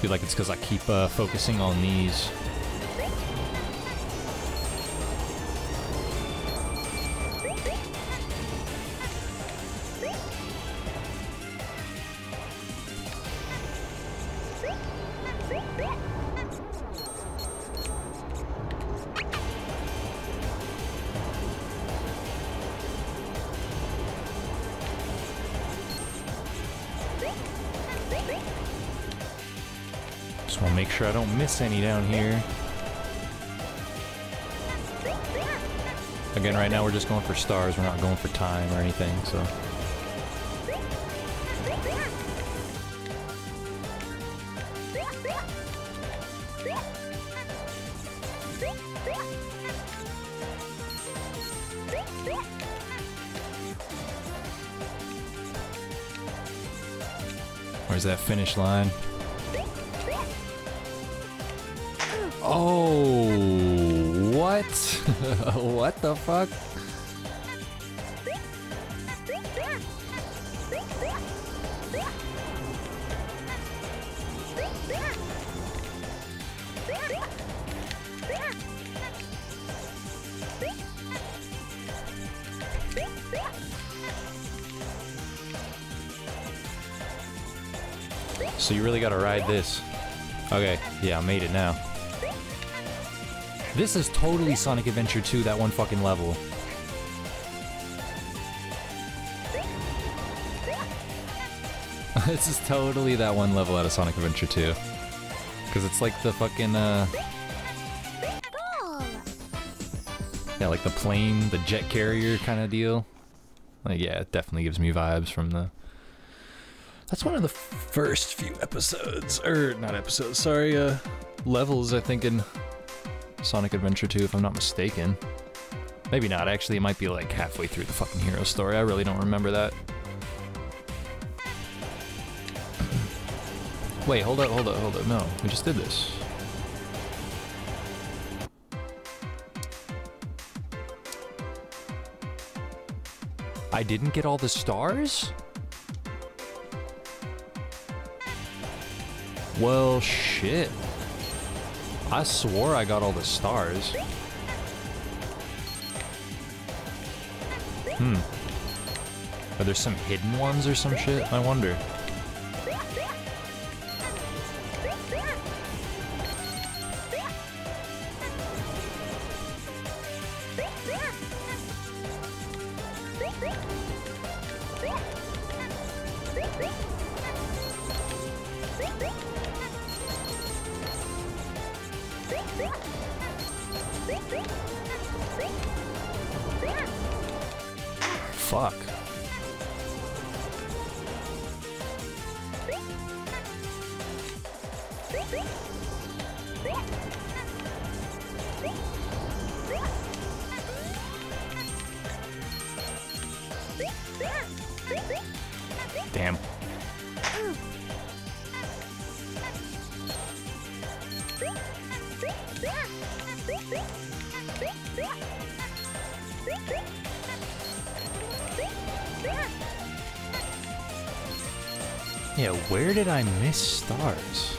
feel like it's because I keep uh, focusing on these. Miss any down here. Again, right now we're just going for stars. We're not going for time or anything, so... Where's that finish line? what the fuck? So you really gotta ride this. Okay, yeah, I made it now. This is totally Sonic Adventure 2, that one fucking level. this is totally that one level out of Sonic Adventure 2. Because it's like the fucking, uh... Yeah, like the plane, the jet carrier kind of deal. Like, yeah, it definitely gives me vibes from the... That's one of the first few episodes, or not episodes, sorry, uh, levels, I think, in Sonic Adventure 2, if I'm not mistaken. Maybe not, actually, it might be like halfway through the fucking hero story. I really don't remember that. Wait, hold up, hold up, hold up. No, we just did this. I didn't get all the stars? Well, shit. I swore I got all the stars. Hmm. Are there some hidden ones or some shit? I wonder. Yeah, where did I miss stars?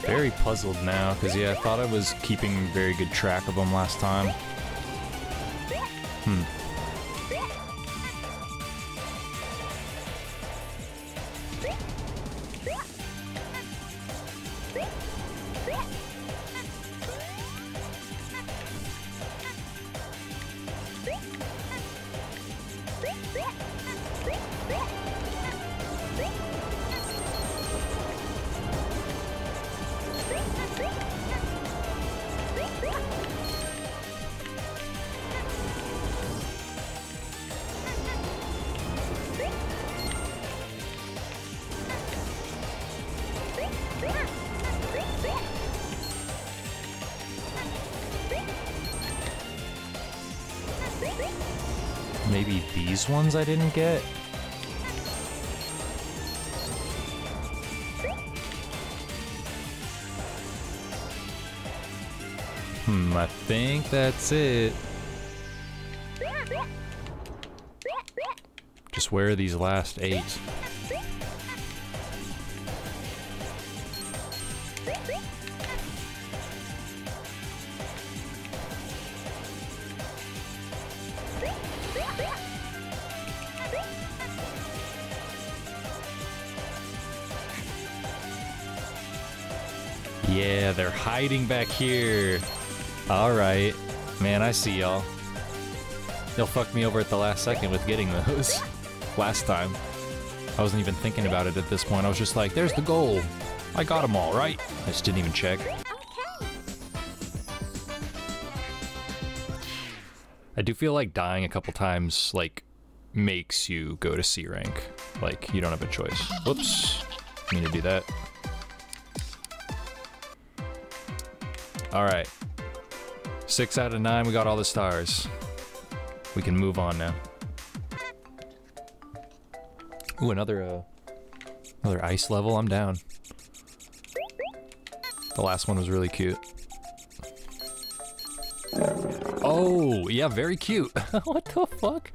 Very puzzled now, because yeah, I thought I was keeping very good track of them last time. Hmm. Ones I didn't get? Hmm, I think that's it. Just where are these last eight? Hiding back here. Alright. Man, I see y'all. They'll fuck me over at the last second with getting those. last time. I wasn't even thinking about it at this point. I was just like, there's the goal. I got them all, right? I just didn't even check. I do feel like dying a couple times, like, makes you go to C rank. Like, you don't have a choice. Whoops. I need to do that. Alright. Six out of nine, we got all the stars. We can move on now. Ooh, another, uh, another ice level, I'm down. The last one was really cute. Oh, yeah, very cute. what the fuck?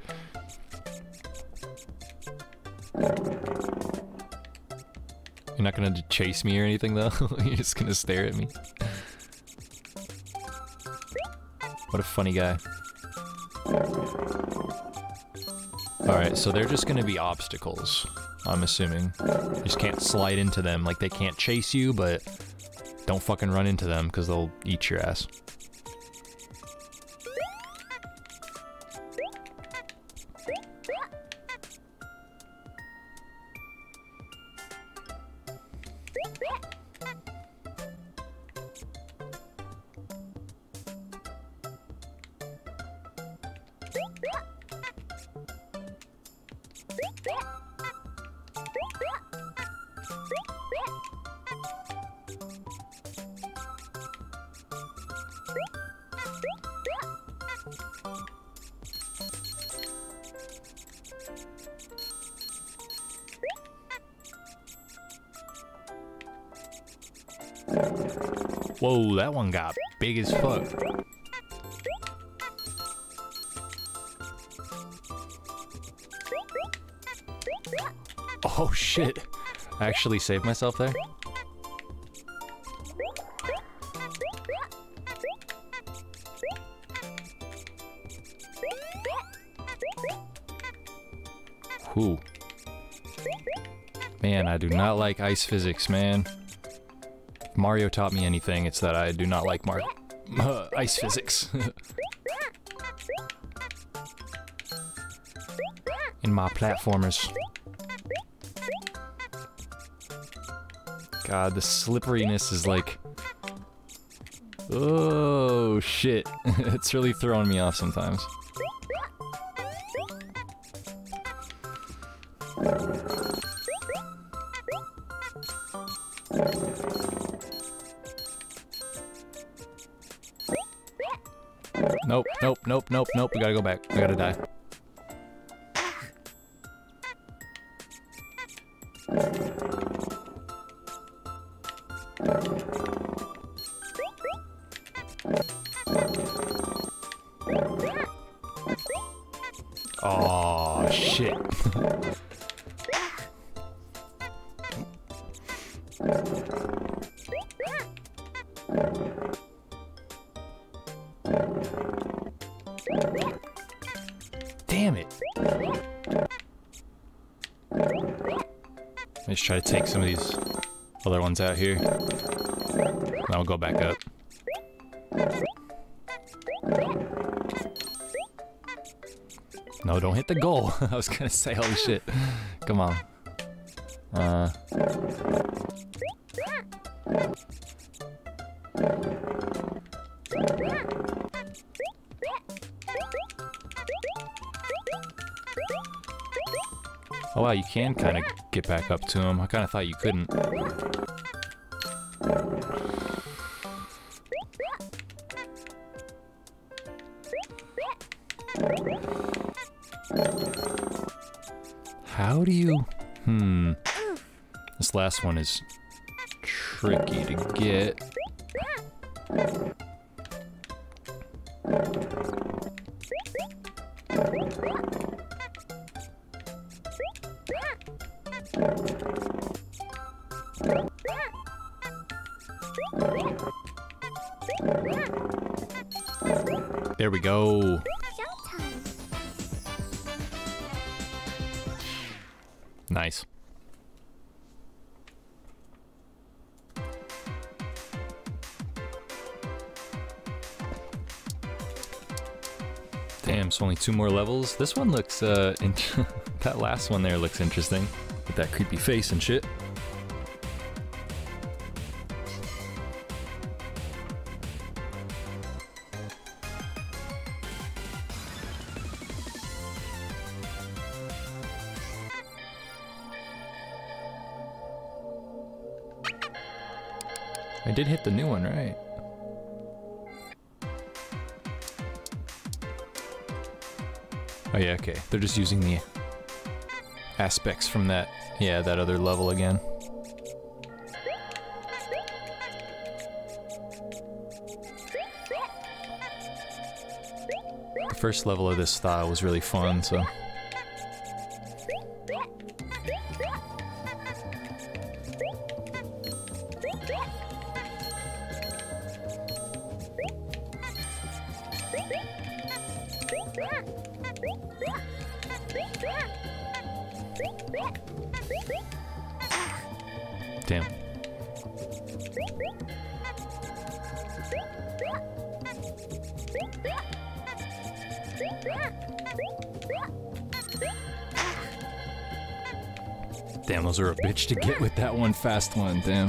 You're not gonna chase me or anything though? You're just gonna stare at me. What a funny guy. Alright, so they're just gonna be obstacles, I'm assuming. You just can't slide into them, like they can't chase you, but don't fucking run into them, because they'll eat your ass. That one got big as fuck. Oh shit. I actually saved myself there. Whew. Man, I do not like ice physics, man. Mario taught me anything, it's that I do not like Mar uh, ice physics. In my platformers. God, the slipperiness is like... Oh, shit. it's really throwing me off sometimes. Nope, nope, nope. We gotta go back. We gotta die. Out here. I'll go back up. No, don't hit the goal. I was gonna say, holy shit. Come on. Uh. Oh wow, you can kind of get back up to him. I kind of thought you couldn't. How do you... Hmm. This last one is tricky to get. Two more levels. This one looks, uh, that last one there looks interesting. With that creepy face and shit. I did hit the new one, right? Okay. They're just using the aspects from that, yeah, that other level again. The first level of this style was really fun, so... fast one, damn.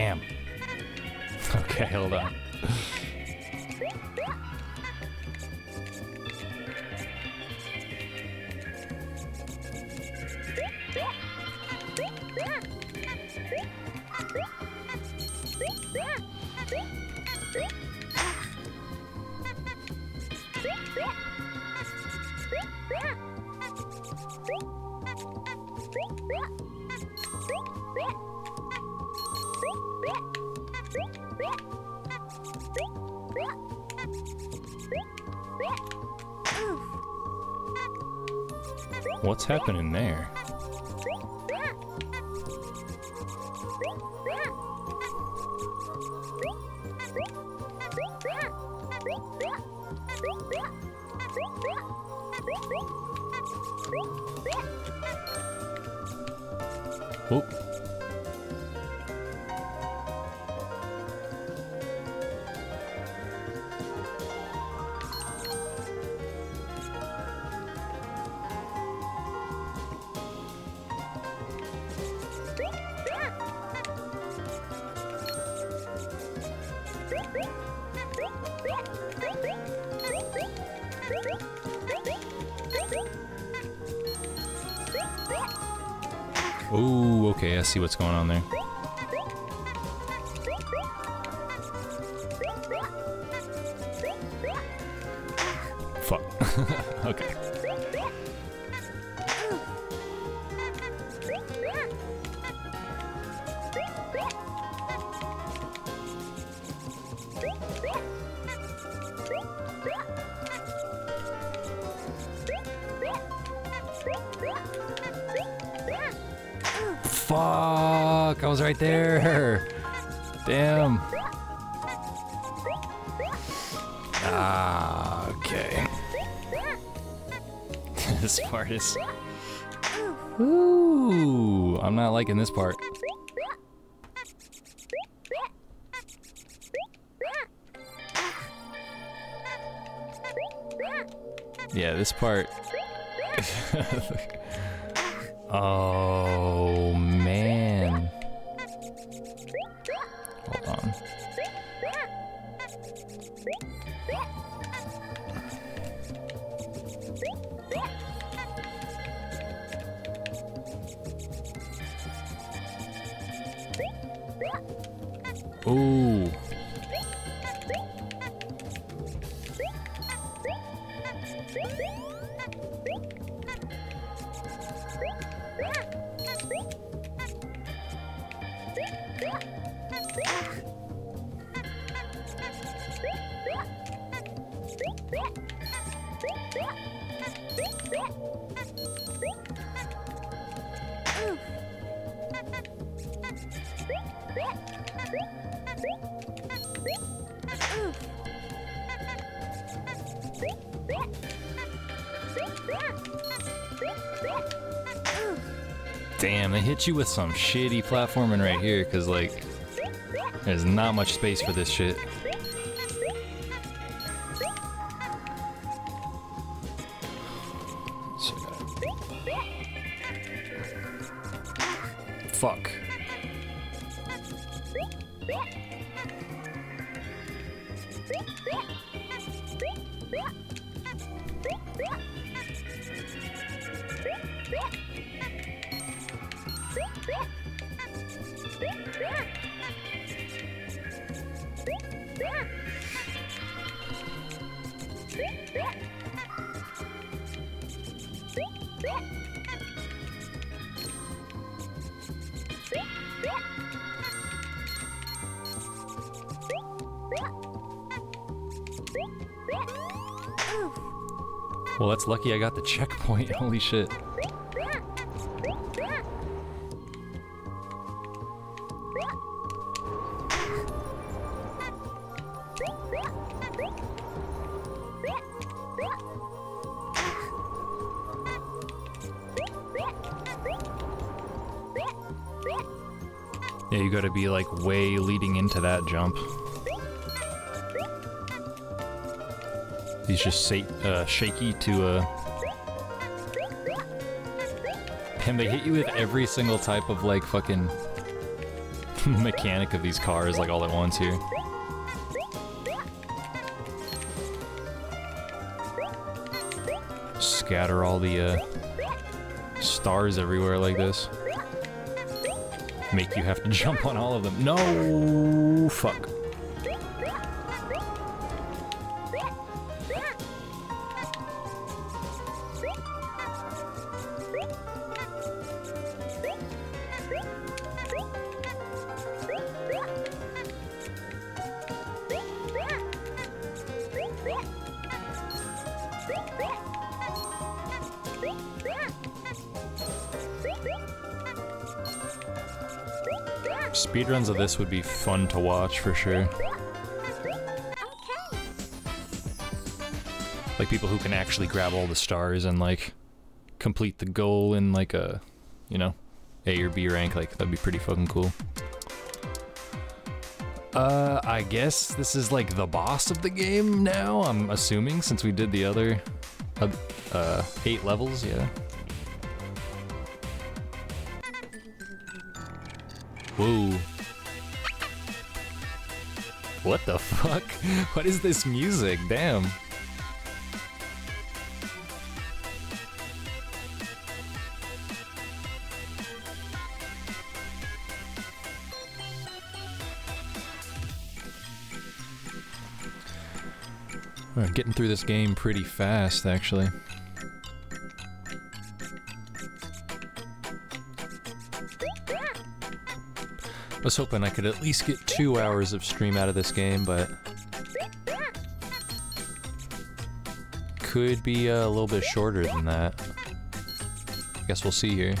Damn. Okay, hold on. Happening there? Right there. Damn. Ah, okay. this part is... Ooh, I'm not liking this part. Yeah, this part... oh, Ooh. Hit you with some shitty platforming right here, because, like, there's not much space for this shit. Lucky I got the checkpoint. Holy shit. Yeah, you gotta be like way leading into that jump. He's just uh, shaky to uh And they hit you with every single type of like fucking mechanic of these cars like all at once here. Scatter all the uh, stars everywhere like this. Make you have to jump on all of them. No! Fuck. Speedruns of this would be fun to watch for sure. Like people who can actually grab all the stars and like complete the goal in like a, you know, A or B rank, like that'd be pretty fucking cool. Uh, I guess this is like the boss of the game now, I'm assuming, since we did the other, uh, uh eight levels, yeah. Whoa. What the fuck? What is this music? Damn. I'm getting through this game pretty fast, actually. I was hoping I could at least get two hours of stream out of this game, but... Could be a little bit shorter than that. I guess we'll see here.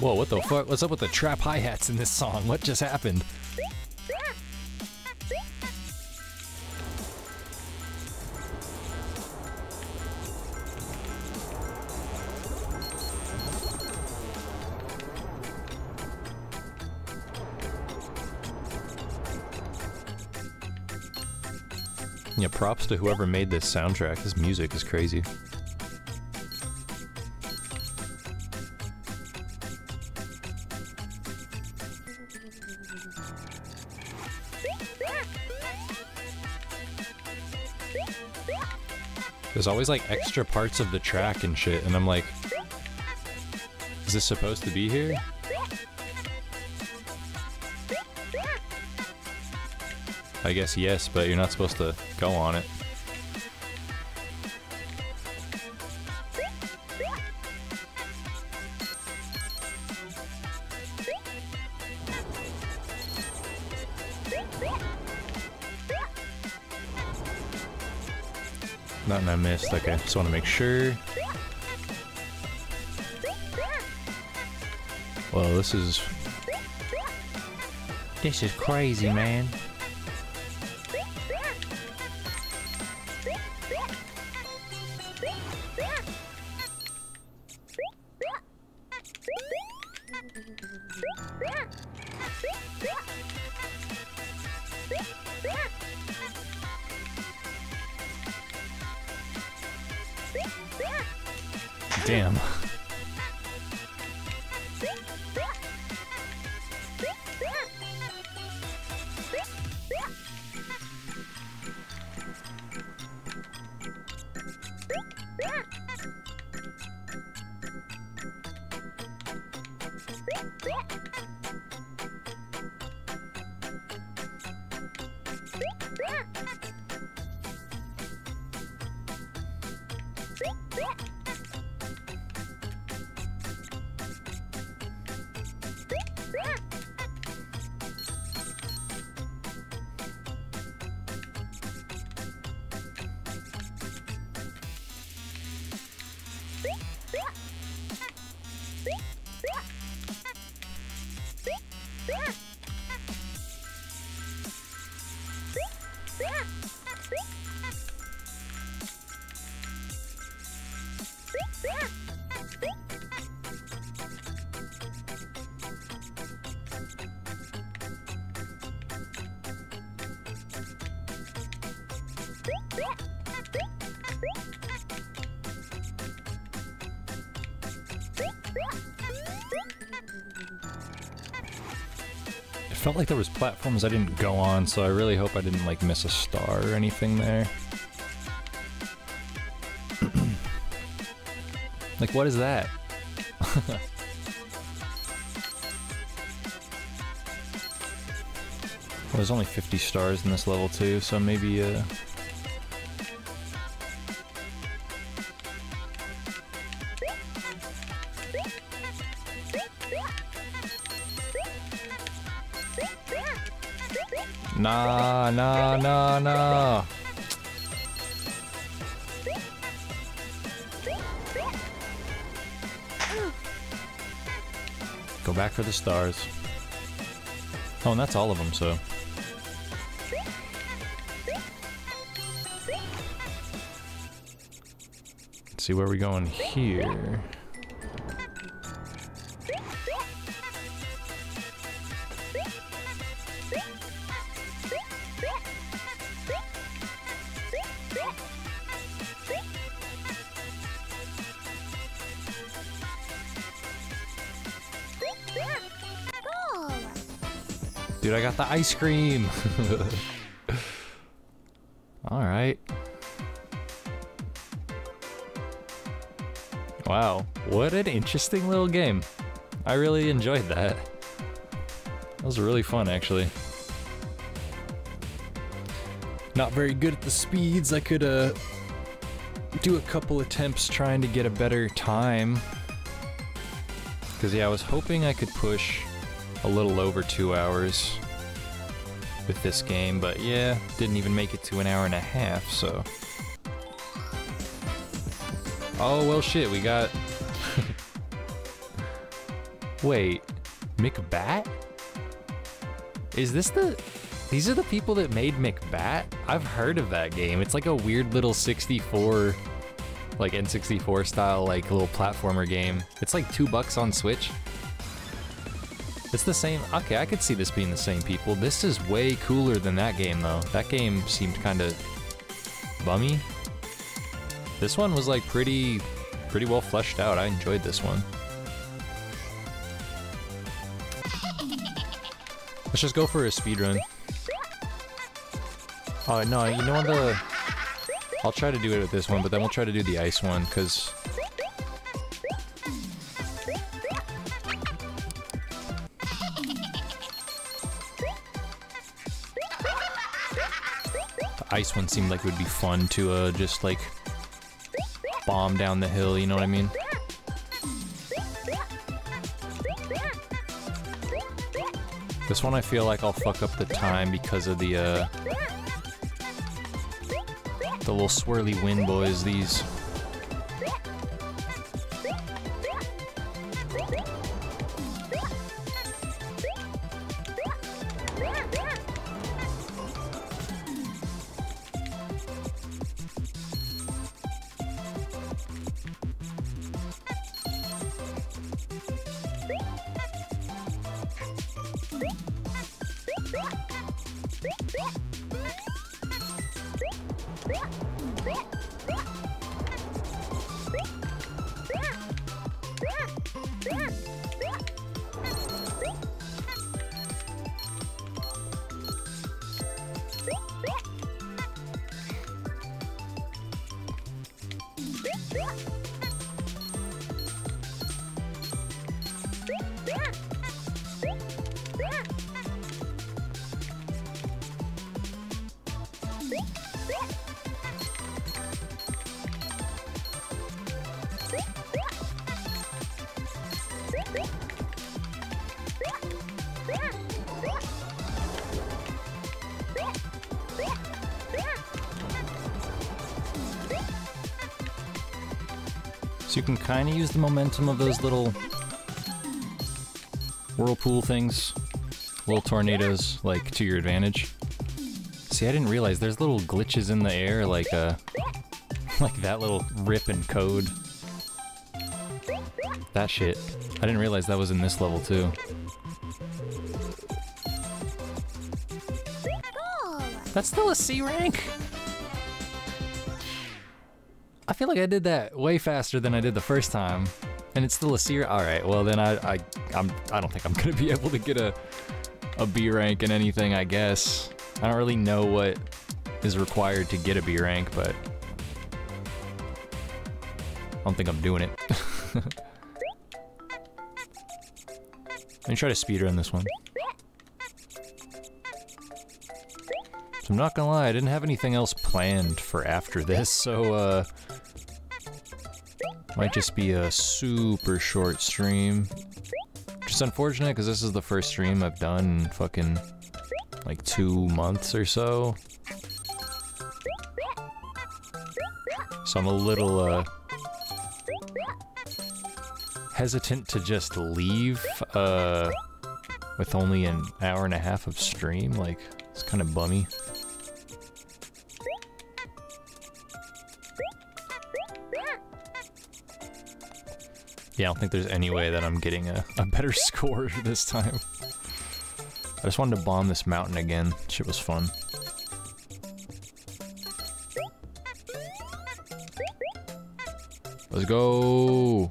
Whoa, what the fuck? What's up with the trap hi-hats in this song? What just happened? Props to whoever made this soundtrack. This music is crazy. There's always like extra parts of the track and shit, and I'm like, is this supposed to be here? I guess yes, but you're not supposed to go on it. Nothing I missed. Okay, just want to make sure. Well, this is... This is crazy, man. Damn. Felt like there was platforms I didn't go on, so I really hope I didn't like miss a star or anything there. like what is that? Well, there's only 50 stars in this level too, so maybe uh No, no. nah. Go back for the stars. Oh, and that's all of them, so. Let's see where we're going here. Dude, I got the ice cream. All right. Wow, what an interesting little game. I really enjoyed that. That was really fun, actually. Not very good at the speeds. I could, uh, do a couple attempts trying to get a better time. Because, yeah, I was hoping I could push a little over two hours with this game, but yeah, didn't even make it to an hour and a half, so... Oh, well shit, we got... Wait, Macbat? Is this the... These are the people that made Macbat? I've heard of that game. It's like a weird little 64... Like N64 style, like little platformer game. It's like two bucks on Switch. It's the same. Okay, I could see this being the same people. This is way cooler than that game, though. That game seemed kind of bummy. This one was like pretty, pretty well fleshed out. I enjoyed this one. Let's just go for a speed run. Oh no, you know the. I'll try to do it with this one, but then we'll try to do the ice one because ice one seemed like it would be fun to uh, just like bomb down the hill, you know what I mean? This one I feel like I'll fuck up the time because of the uh, the little swirly wind boys, these You can kind of use the momentum of those little whirlpool things, little tornadoes, like, to your advantage. See, I didn't realize there's little glitches in the air, like, uh, like that little rip and code. That shit. I didn't realize that was in this level, too. That's still a C rank? I feel like I did that way faster than I did the first time. And it's still a C rank? Alright, well then I, I, I'm, I don't think I'm gonna be able to get a, a B rank in anything, I guess. I don't really know what is required to get a B rank, but... I don't think I'm doing it. Let me try to speedrun this one. So I'm not gonna lie, I didn't have anything else planned for after this, so uh... Might just be a super short stream. Just unfortunate, because this is the first stream I've done in fucking, like, two months or so. So I'm a little, uh... hesitant to just leave, uh... with only an hour and a half of stream, like, it's kind of bummy. Yeah, I don't think there's any way that I'm getting a, a better score this time. I just wanted to bomb this mountain again. Shit was fun. Let's go!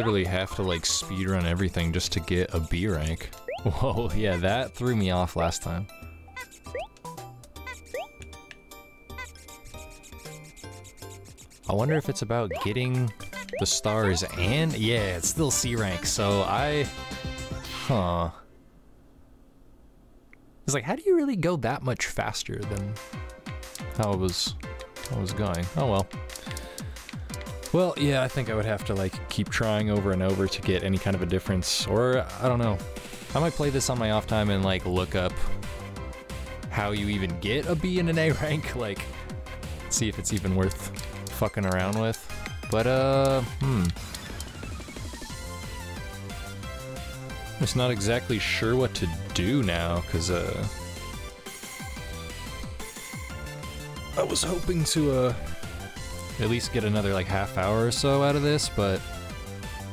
Literally have to like speedrun everything just to get a B rank. Whoa, yeah, that threw me off last time. I wonder if it's about getting the stars and yeah, it's still C rank. So I, huh? It's like, how do you really go that much faster than how it was, how it was going? Oh well. Well, yeah, I think I would have to like keep trying over and over to get any kind of a difference, or I don't know. I might play this on my off time and like look up how you even get a B in an A rank, like see if it's even worth fucking around with. But, uh, hmm. Just not exactly sure what to do now, because, uh... I was hoping to, uh, at least get another, like, half hour or so out of this, but...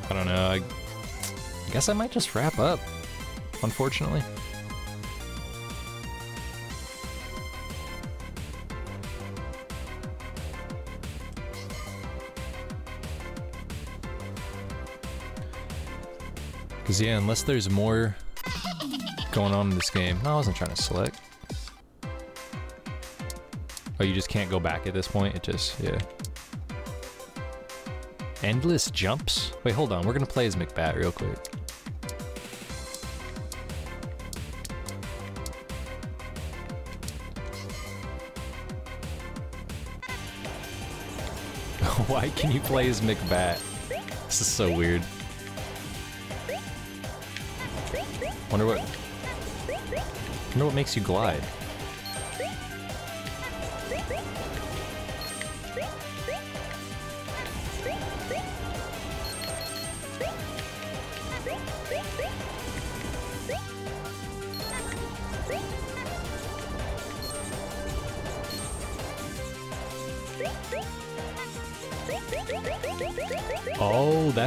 I don't know, I, guess I might just wrap up, unfortunately. Because, yeah, unless there's more going on in this game. No, I wasn't trying to select. Oh, you just can't go back at this point? It just, yeah. Endless jumps? Wait, hold on. We're going to play as Macbat real quick. Why can you play as Macbat? This is so weird. Wonder what... Wonder what makes you glide.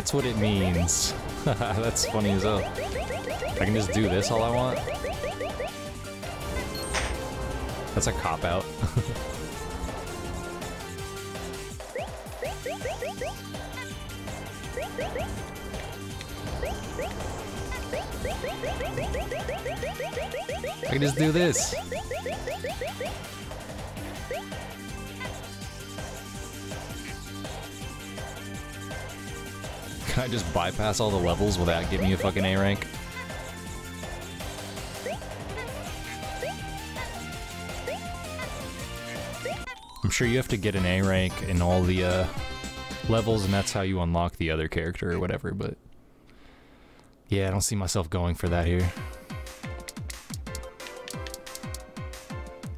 That's what it means. that's funny as hell. I can just do this all I want? That's a cop-out. I can just do this. Can I just bypass all the levels without giving me a fucking A rank? I'm sure you have to get an A rank in all the uh, levels, and that's how you unlock the other character or whatever, but... Yeah, I don't see myself going for that here.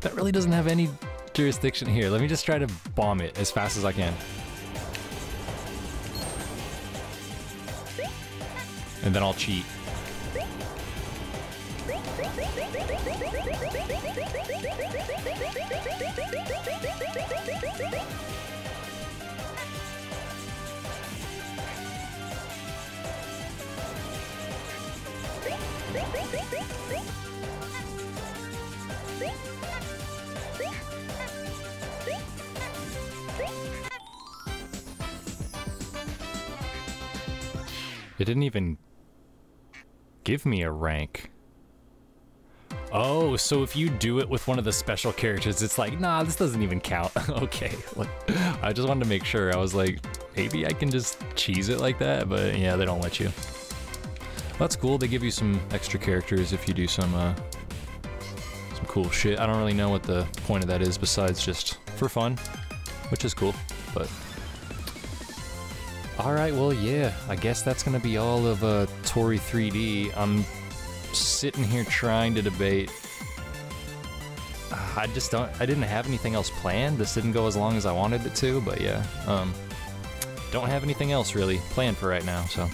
That really doesn't have any jurisdiction here. Let me just try to bomb it as fast as I can. And then I'll cheat. It didn't even give me a rank. Oh, so if you do it with one of the special characters, it's like, nah, this doesn't even count. okay, I just wanted to make sure. I was like, maybe I can just cheese it like that, but yeah, they don't let you. That's cool. They give you some extra characters if you do some, uh, some cool shit. I don't really know what the point of that is besides just for fun, which is cool, but Alright, well, yeah, I guess that's gonna be all of uh, Toree 3D. I'm sitting here trying to debate. I just don't, I didn't have anything else planned. This didn't go as long as I wanted it to, but yeah. Um, don't have anything else really planned for right now, so.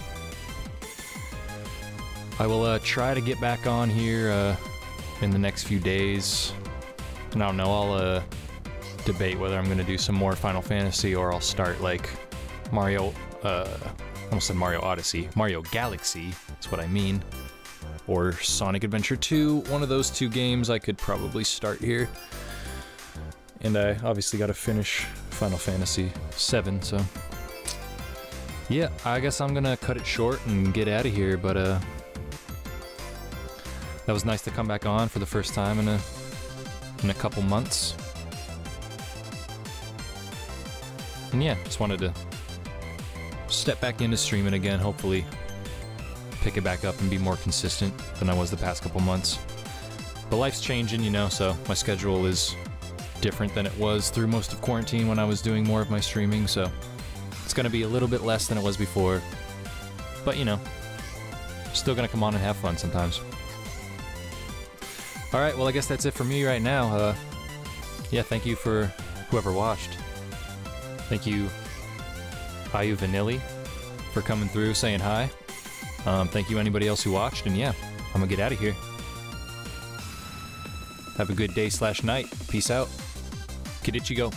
I will uh, try to get back on here uh, in the next few days. And I don't know, I'll uh, debate whether I'm going to do some more Final Fantasy or I'll start like Mario uh, almost said Mario Odyssey, Mario Galaxy, that's what I mean. Or Sonic Adventure 2, one of those two games I could probably start here. And I obviously got to finish Final Fantasy 7, so yeah, I guess I'm gonna cut it short and get out of here. But uh, that was nice to come back on for the first time in a in a couple months. And yeah, just wanted to step back into streaming again. Hopefully, pick it back up and be more consistent than I was the past couple months. But life's changing, you know, so my schedule is different than it was through most of quarantine when I was doing more of my streaming, so it's gonna be a little bit less than it was before. But you know, still gonna come on and have fun sometimes. Alright, well I guess that's it for me right now. Uh, yeah, thank you for whoever watched. Thank you, Ayu Vanilli, for coming through saying hi. Um, thank you anybody else who watched, and yeah, I'm gonna get out of here. Have a good day slash night. Peace out. Kidd Ichigo.